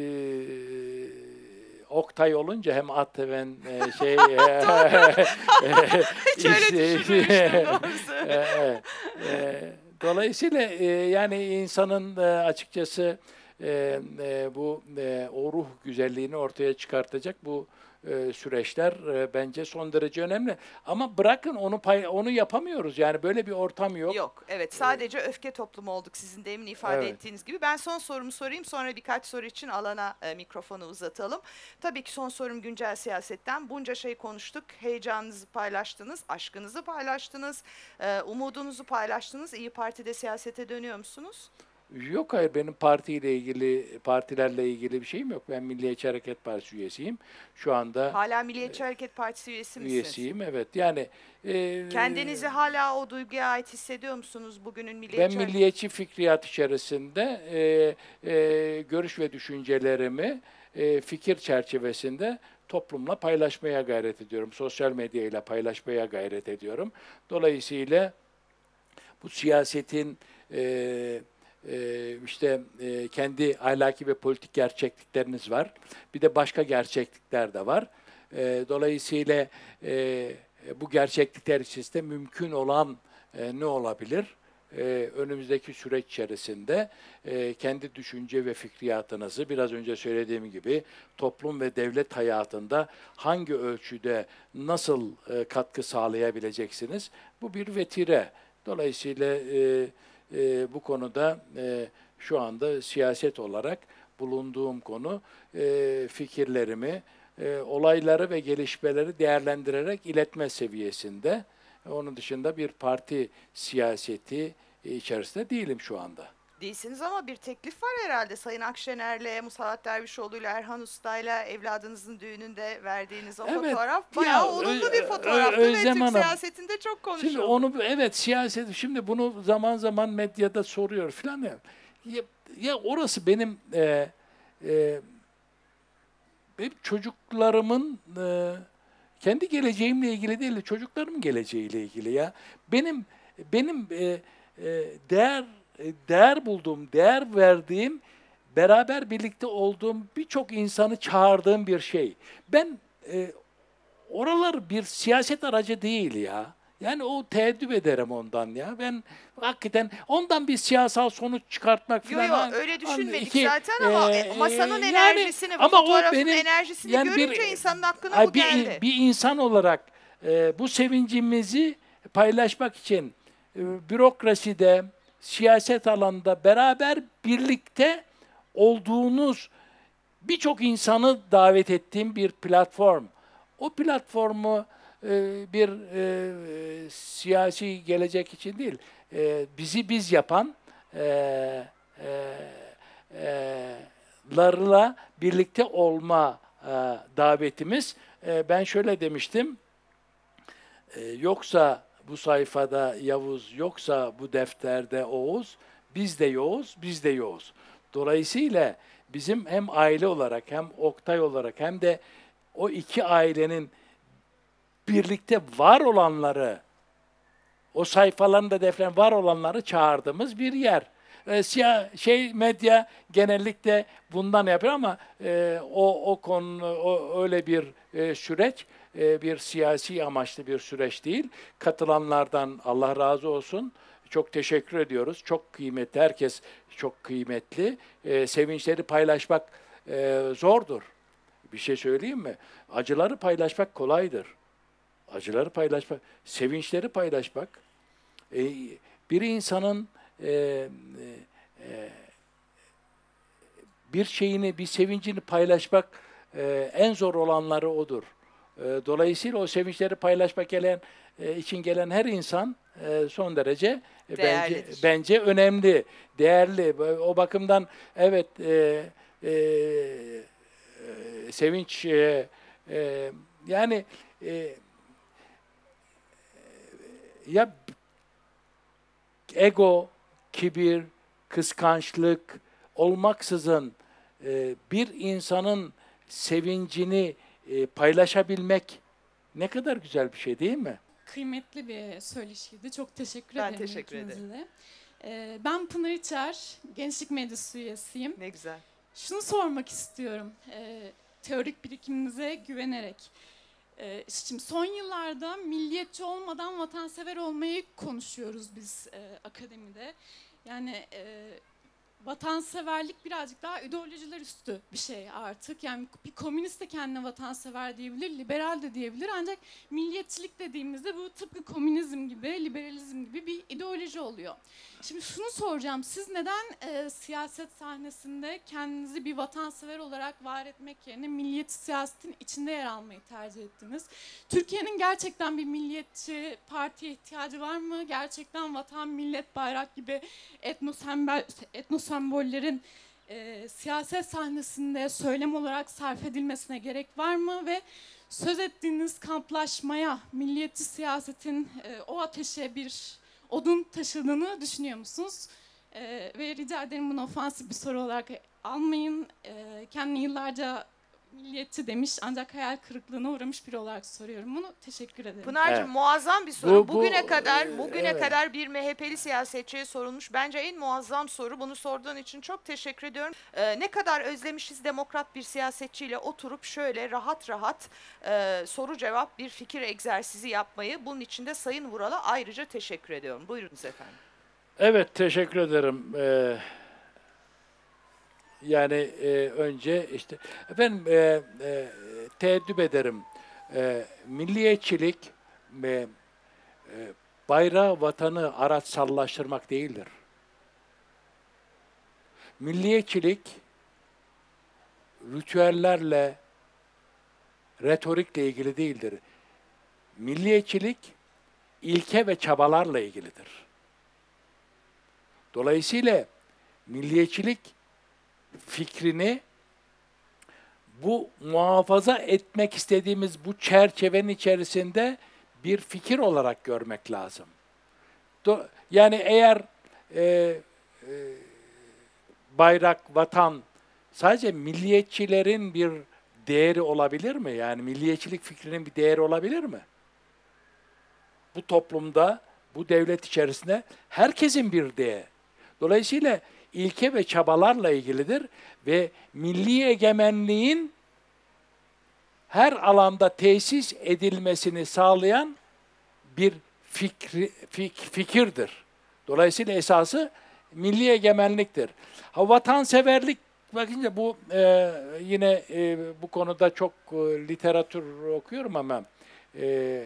Oktay olunca hem at hem e, şey Hiç öyle düşünmemiştim doğrusu. e, e, dolayısıyla e, yani insanın e, açıkçası e, e, bu e, o ruh güzelliğini ortaya çıkartacak bu e, süreçler e, bence son derece önemli. Ama bırakın onu pay, onu yapamıyoruz. Yani böyle bir ortam yok. Yok. Evet. Sadece evet. öfke toplumu olduk sizin demin ifade evet. ettiğiniz gibi. Ben son sorumu sorayım. Sonra birkaç soru için alana e, mikrofonu uzatalım. Tabii ki son sorum güncel siyasetten. Bunca şey konuştuk. Heyecanınızı paylaştınız, aşkınızı paylaştınız, e, umudunuzu paylaştınız. İyi Parti'de siyasete dönüyor musunuz? Yok hayır benim partiyle ilgili, partilerle ilgili bir şeyim yok. Ben Milliyetçi Hareket Partisi üyesiyim. Şu anda Hala Milliyetçi Hareket Partisi üyesi misiniz? üyesiyim evet. Yani e, Kendinizi hala o duyguya ait hissediyor musunuz bugünün Milliyetçi ben milliyetçi fikriyat içerisinde e, e, görüş ve düşüncelerimi e, fikir çerçevesinde toplumla paylaşmaya gayret ediyorum. Sosyal medyayla paylaşmaya gayret ediyorum. Dolayısıyla bu siyasetin e, e, işte e, kendi ahlaki ve politik gerçeklikleriniz var. Bir de başka gerçeklikler de var. E, dolayısıyla e, bu gerçeklikler içerisinde mümkün olan e, ne olabilir? e, önümüzdeki süreç içerisinde kendi düşünce ve fikriyatınızı biraz önce söylediğim gibi toplum ve devlet hayatında hangi ölçüde nasıl katkı sağlayabileceksiniz? Bu bir vetire. Dolayısıyla e, e, bu konuda e, şu anda siyaset olarak bulunduğum konu e, fikirlerimi, e, olayları ve gelişmeleri değerlendirerek iletme seviyesinde. Onun dışında bir parti siyaseti içerisinde değilim şu anda. Değilsiniz ama bir teklif var herhalde. Sayın Akşener'le, Musavat Dervişoğlu'yla, Erhan Usta'yla evladınızın düğününde verdiğiniz o evet, fotoğraf bayağı ya, olumlu bir fotoğraftı ve Türk Hanım, siyasetinde çok konuşuldu. Şimdi onu evet siyaset şimdi bunu zaman zaman medyada soruyor filan ya. ya. Ya orası benim e, e, benim çocuklarımın e, kendi geleceğimle ilgili değil, çocuklarımın geleceğiyle ilgili ya. Benim benim e, e, değer değer bulduğum, değer verdiğim, beraber birlikte olduğum birçok insanı çağırdığım bir şey. Ben e, oralar bir siyaset aracı değil ya. Yani o teeddüp ederim ondan ya. Ben hakikaten ondan bir siyasal sonuç çıkartmak falan. yo öyle Hani düşünmedik iki, zaten ama e, masanın e, enerjisini, bu ama o fotoğrafın benim- enerjisini yani bir- görünce insanın aklına Ay, bu bir, geldi. bir insan olarak e, bu sevincimizi paylaşmak için e, bürokraside, siyaset alanında beraber birlikte olduğunuz birçok insanı davet ettiğim bir platform. O platformu e, bir e, siyasi gelecek için değil, e, bizi biz yapan e, e, e, larla birlikte olma e, davetimiz. E, ben şöyle demiştim, e, yoksa bu sayfada Yavuz, yoksa bu defterde Oğuz, biz de Yoğuz, biz de Yoğuz. Dolayısıyla bizim hem aile olarak hem Oktay olarak hem de o iki ailenin birlikte var olanları, o sayfalarında deflen var olanları çağırdığımız bir yer. E, siyah şey medya genellikle bundan yapıyor ama e, o o konu o öyle bir e, süreç e, bir siyasi amaçlı bir süreç değil. Katılanlardan Allah razı olsun. Çok teşekkür ediyoruz. Çok kıymetli. Herkes çok kıymetli. E, sevinçleri paylaşmak e, zordur. Bir şey söyleyeyim mi? Acıları paylaşmak kolaydır. Acıları paylaşmak, sevinçleri paylaşmak. Bir insanın bir şeyini, bir sevincini paylaşmak en zor olanları odur. E, dolayısıyla o sevinçleri paylaşmak gelen e, için gelen her insan e, son derece e, bence bence önemli, değerli. O bakımdan evet e, e, e, sevinç e, e, yani e, ya ego, kibir, kıskançlık olmaksızın e, bir insanın sevincini e, paylaşabilmek ne kadar güzel bir şey değil mi? Kıymetli bir söyleşiydi. Çok teşekkür Ben ederim. teşekkür ikinize ederim. de. Ee, ben Pınar İçer, Gençlik Meclisi üyesiyim. Ne güzel. Şunu sormak istiyorum, ee, teorik birikiminize güvenerek. Ee, şimdi son yıllarda milliyetçi olmadan vatansever olmayı konuşuyoruz biz e, akademide. Yani e, vatanseverlik birazcık daha ideolojiler üstü bir şey artık. Yani bir komünist de kendine vatansever diyebilir, liberal de diyebilir. Ancak milliyetçilik dediğimizde bu tıpkı komünizm gibi, liberalizm gibi bir ideoloji oluyor. Şimdi şunu soracağım, siz neden e, siyaset sahnesinde kendinizi bir vatansever olarak var etmek yerine milliyetçi siyasetin içinde yer almayı tercih ettiniz? Türkiye'nin gerçekten bir milliyetçi partiye ihtiyacı var mı? Gerçekten vatan, millet, bayrak gibi etnosembol, etnosembollerin e, siyaset sahnesinde söylem olarak sarf edilmesine gerek var mı? Ve söz ettiğiniz kamplaşmaya, milliyetçi siyasetin e, o ateşe bir odun taşıdığını düşünüyor musunuz? E, ve rica ederim bunu ofansif bir soru olarak almayın. E, kendini yıllarca milliyetçi demiş ancak hayal kırıklığına uğramış biri olarak soruyorum bunu. Teşekkür ederim. Pınar'cığım Evet. muazzam bir soru. Bu- bu, bugüne kadar e, bugüne evet. kadar bir MHP'li siyasetçiye sorulmuş bence en muazzam soru. Bunu sorduğun için çok teşekkür ediyorum. Ee, ne kadar özlemişiz demokrat bir siyasetçiyle oturup şöyle rahat rahat e, soru cevap bir fikir egzersizi yapmayı. Bunun için de Sayın Vural'a ayrıca teşekkür ediyorum. Buyurunuz efendim. Evet, teşekkür ederim. Ee, yani e, önce işte efendim e, e, teeddüp ederim. E, milliyetçilik ve e, bayrağı vatanı araçsallaştırmak değildir. Milliyetçilik ritüellerle, retorikle ilgili değildir. Milliyetçilik ilke ve çabalarla ilgilidir. Dolayısıyla milliyetçilik fikrini bu muhafaza etmek istediğimiz bu çerçevenin içerisinde bir fikir olarak görmek lazım. Yani eğer e, e, bayrak, vatan sadece milliyetçilerin bir değeri olabilir mi? Yani milliyetçilik fikrinin bir değeri olabilir mi? Bu toplumda, bu devlet içerisinde herkesin bir değeri. Dolayısıyla ilke ve çabalarla ilgilidir ve milli egemenliğin her alanda tesis edilmesini sağlayan bir fikri, fik, fikirdir. Dolayısıyla esası milli egemenliktir. Ha, vatanseverlik bakınca bu e, yine e, bu konuda çok e, literatür okuyorum ama e,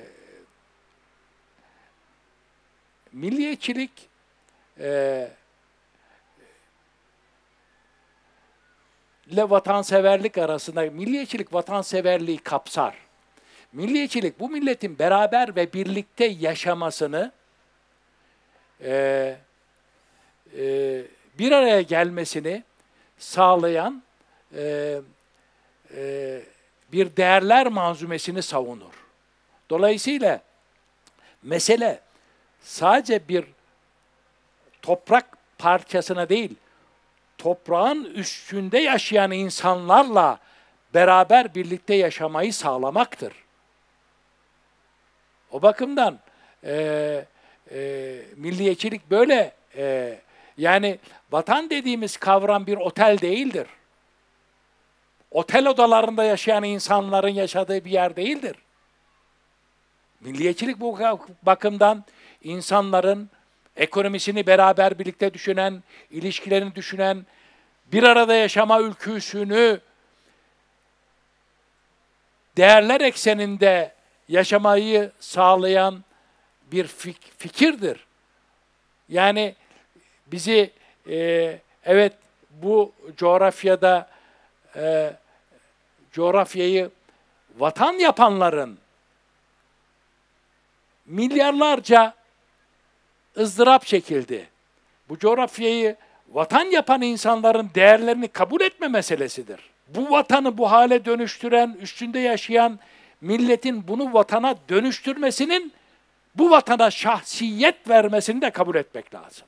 milliyetçilik e, ile vatanseverlik arasında milliyetçilik vatanseverliği kapsar. Milliyetçilik bu milletin beraber ve birlikte yaşamasını e, e, bir araya gelmesini sağlayan e, e, bir değerler manzumesini savunur. Dolayısıyla mesele sadece bir toprak parçasına değil, toprağın üstünde yaşayan insanlarla beraber birlikte yaşamayı sağlamaktır. O bakımdan e, e, milliyetçilik böyle e, yani vatan dediğimiz kavram bir otel değildir. Otel odalarında yaşayan insanların yaşadığı bir yer değildir. Milliyetçilik bu bakımdan insanların ekonomisini beraber birlikte düşünen, ilişkilerini düşünen, bir arada yaşama ülküsünü değerler ekseninde yaşamayı sağlayan bir fik- fikirdir. Yani bizi e, evet bu coğrafyada e, coğrafyayı vatan yapanların milyarlarca ızdırap çekildi. Bu coğrafyayı vatan yapan insanların değerlerini kabul etme meselesidir. Bu vatanı bu hale dönüştüren, üstünde yaşayan milletin bunu vatana dönüştürmesinin bu vatana şahsiyet vermesini de kabul etmek lazım.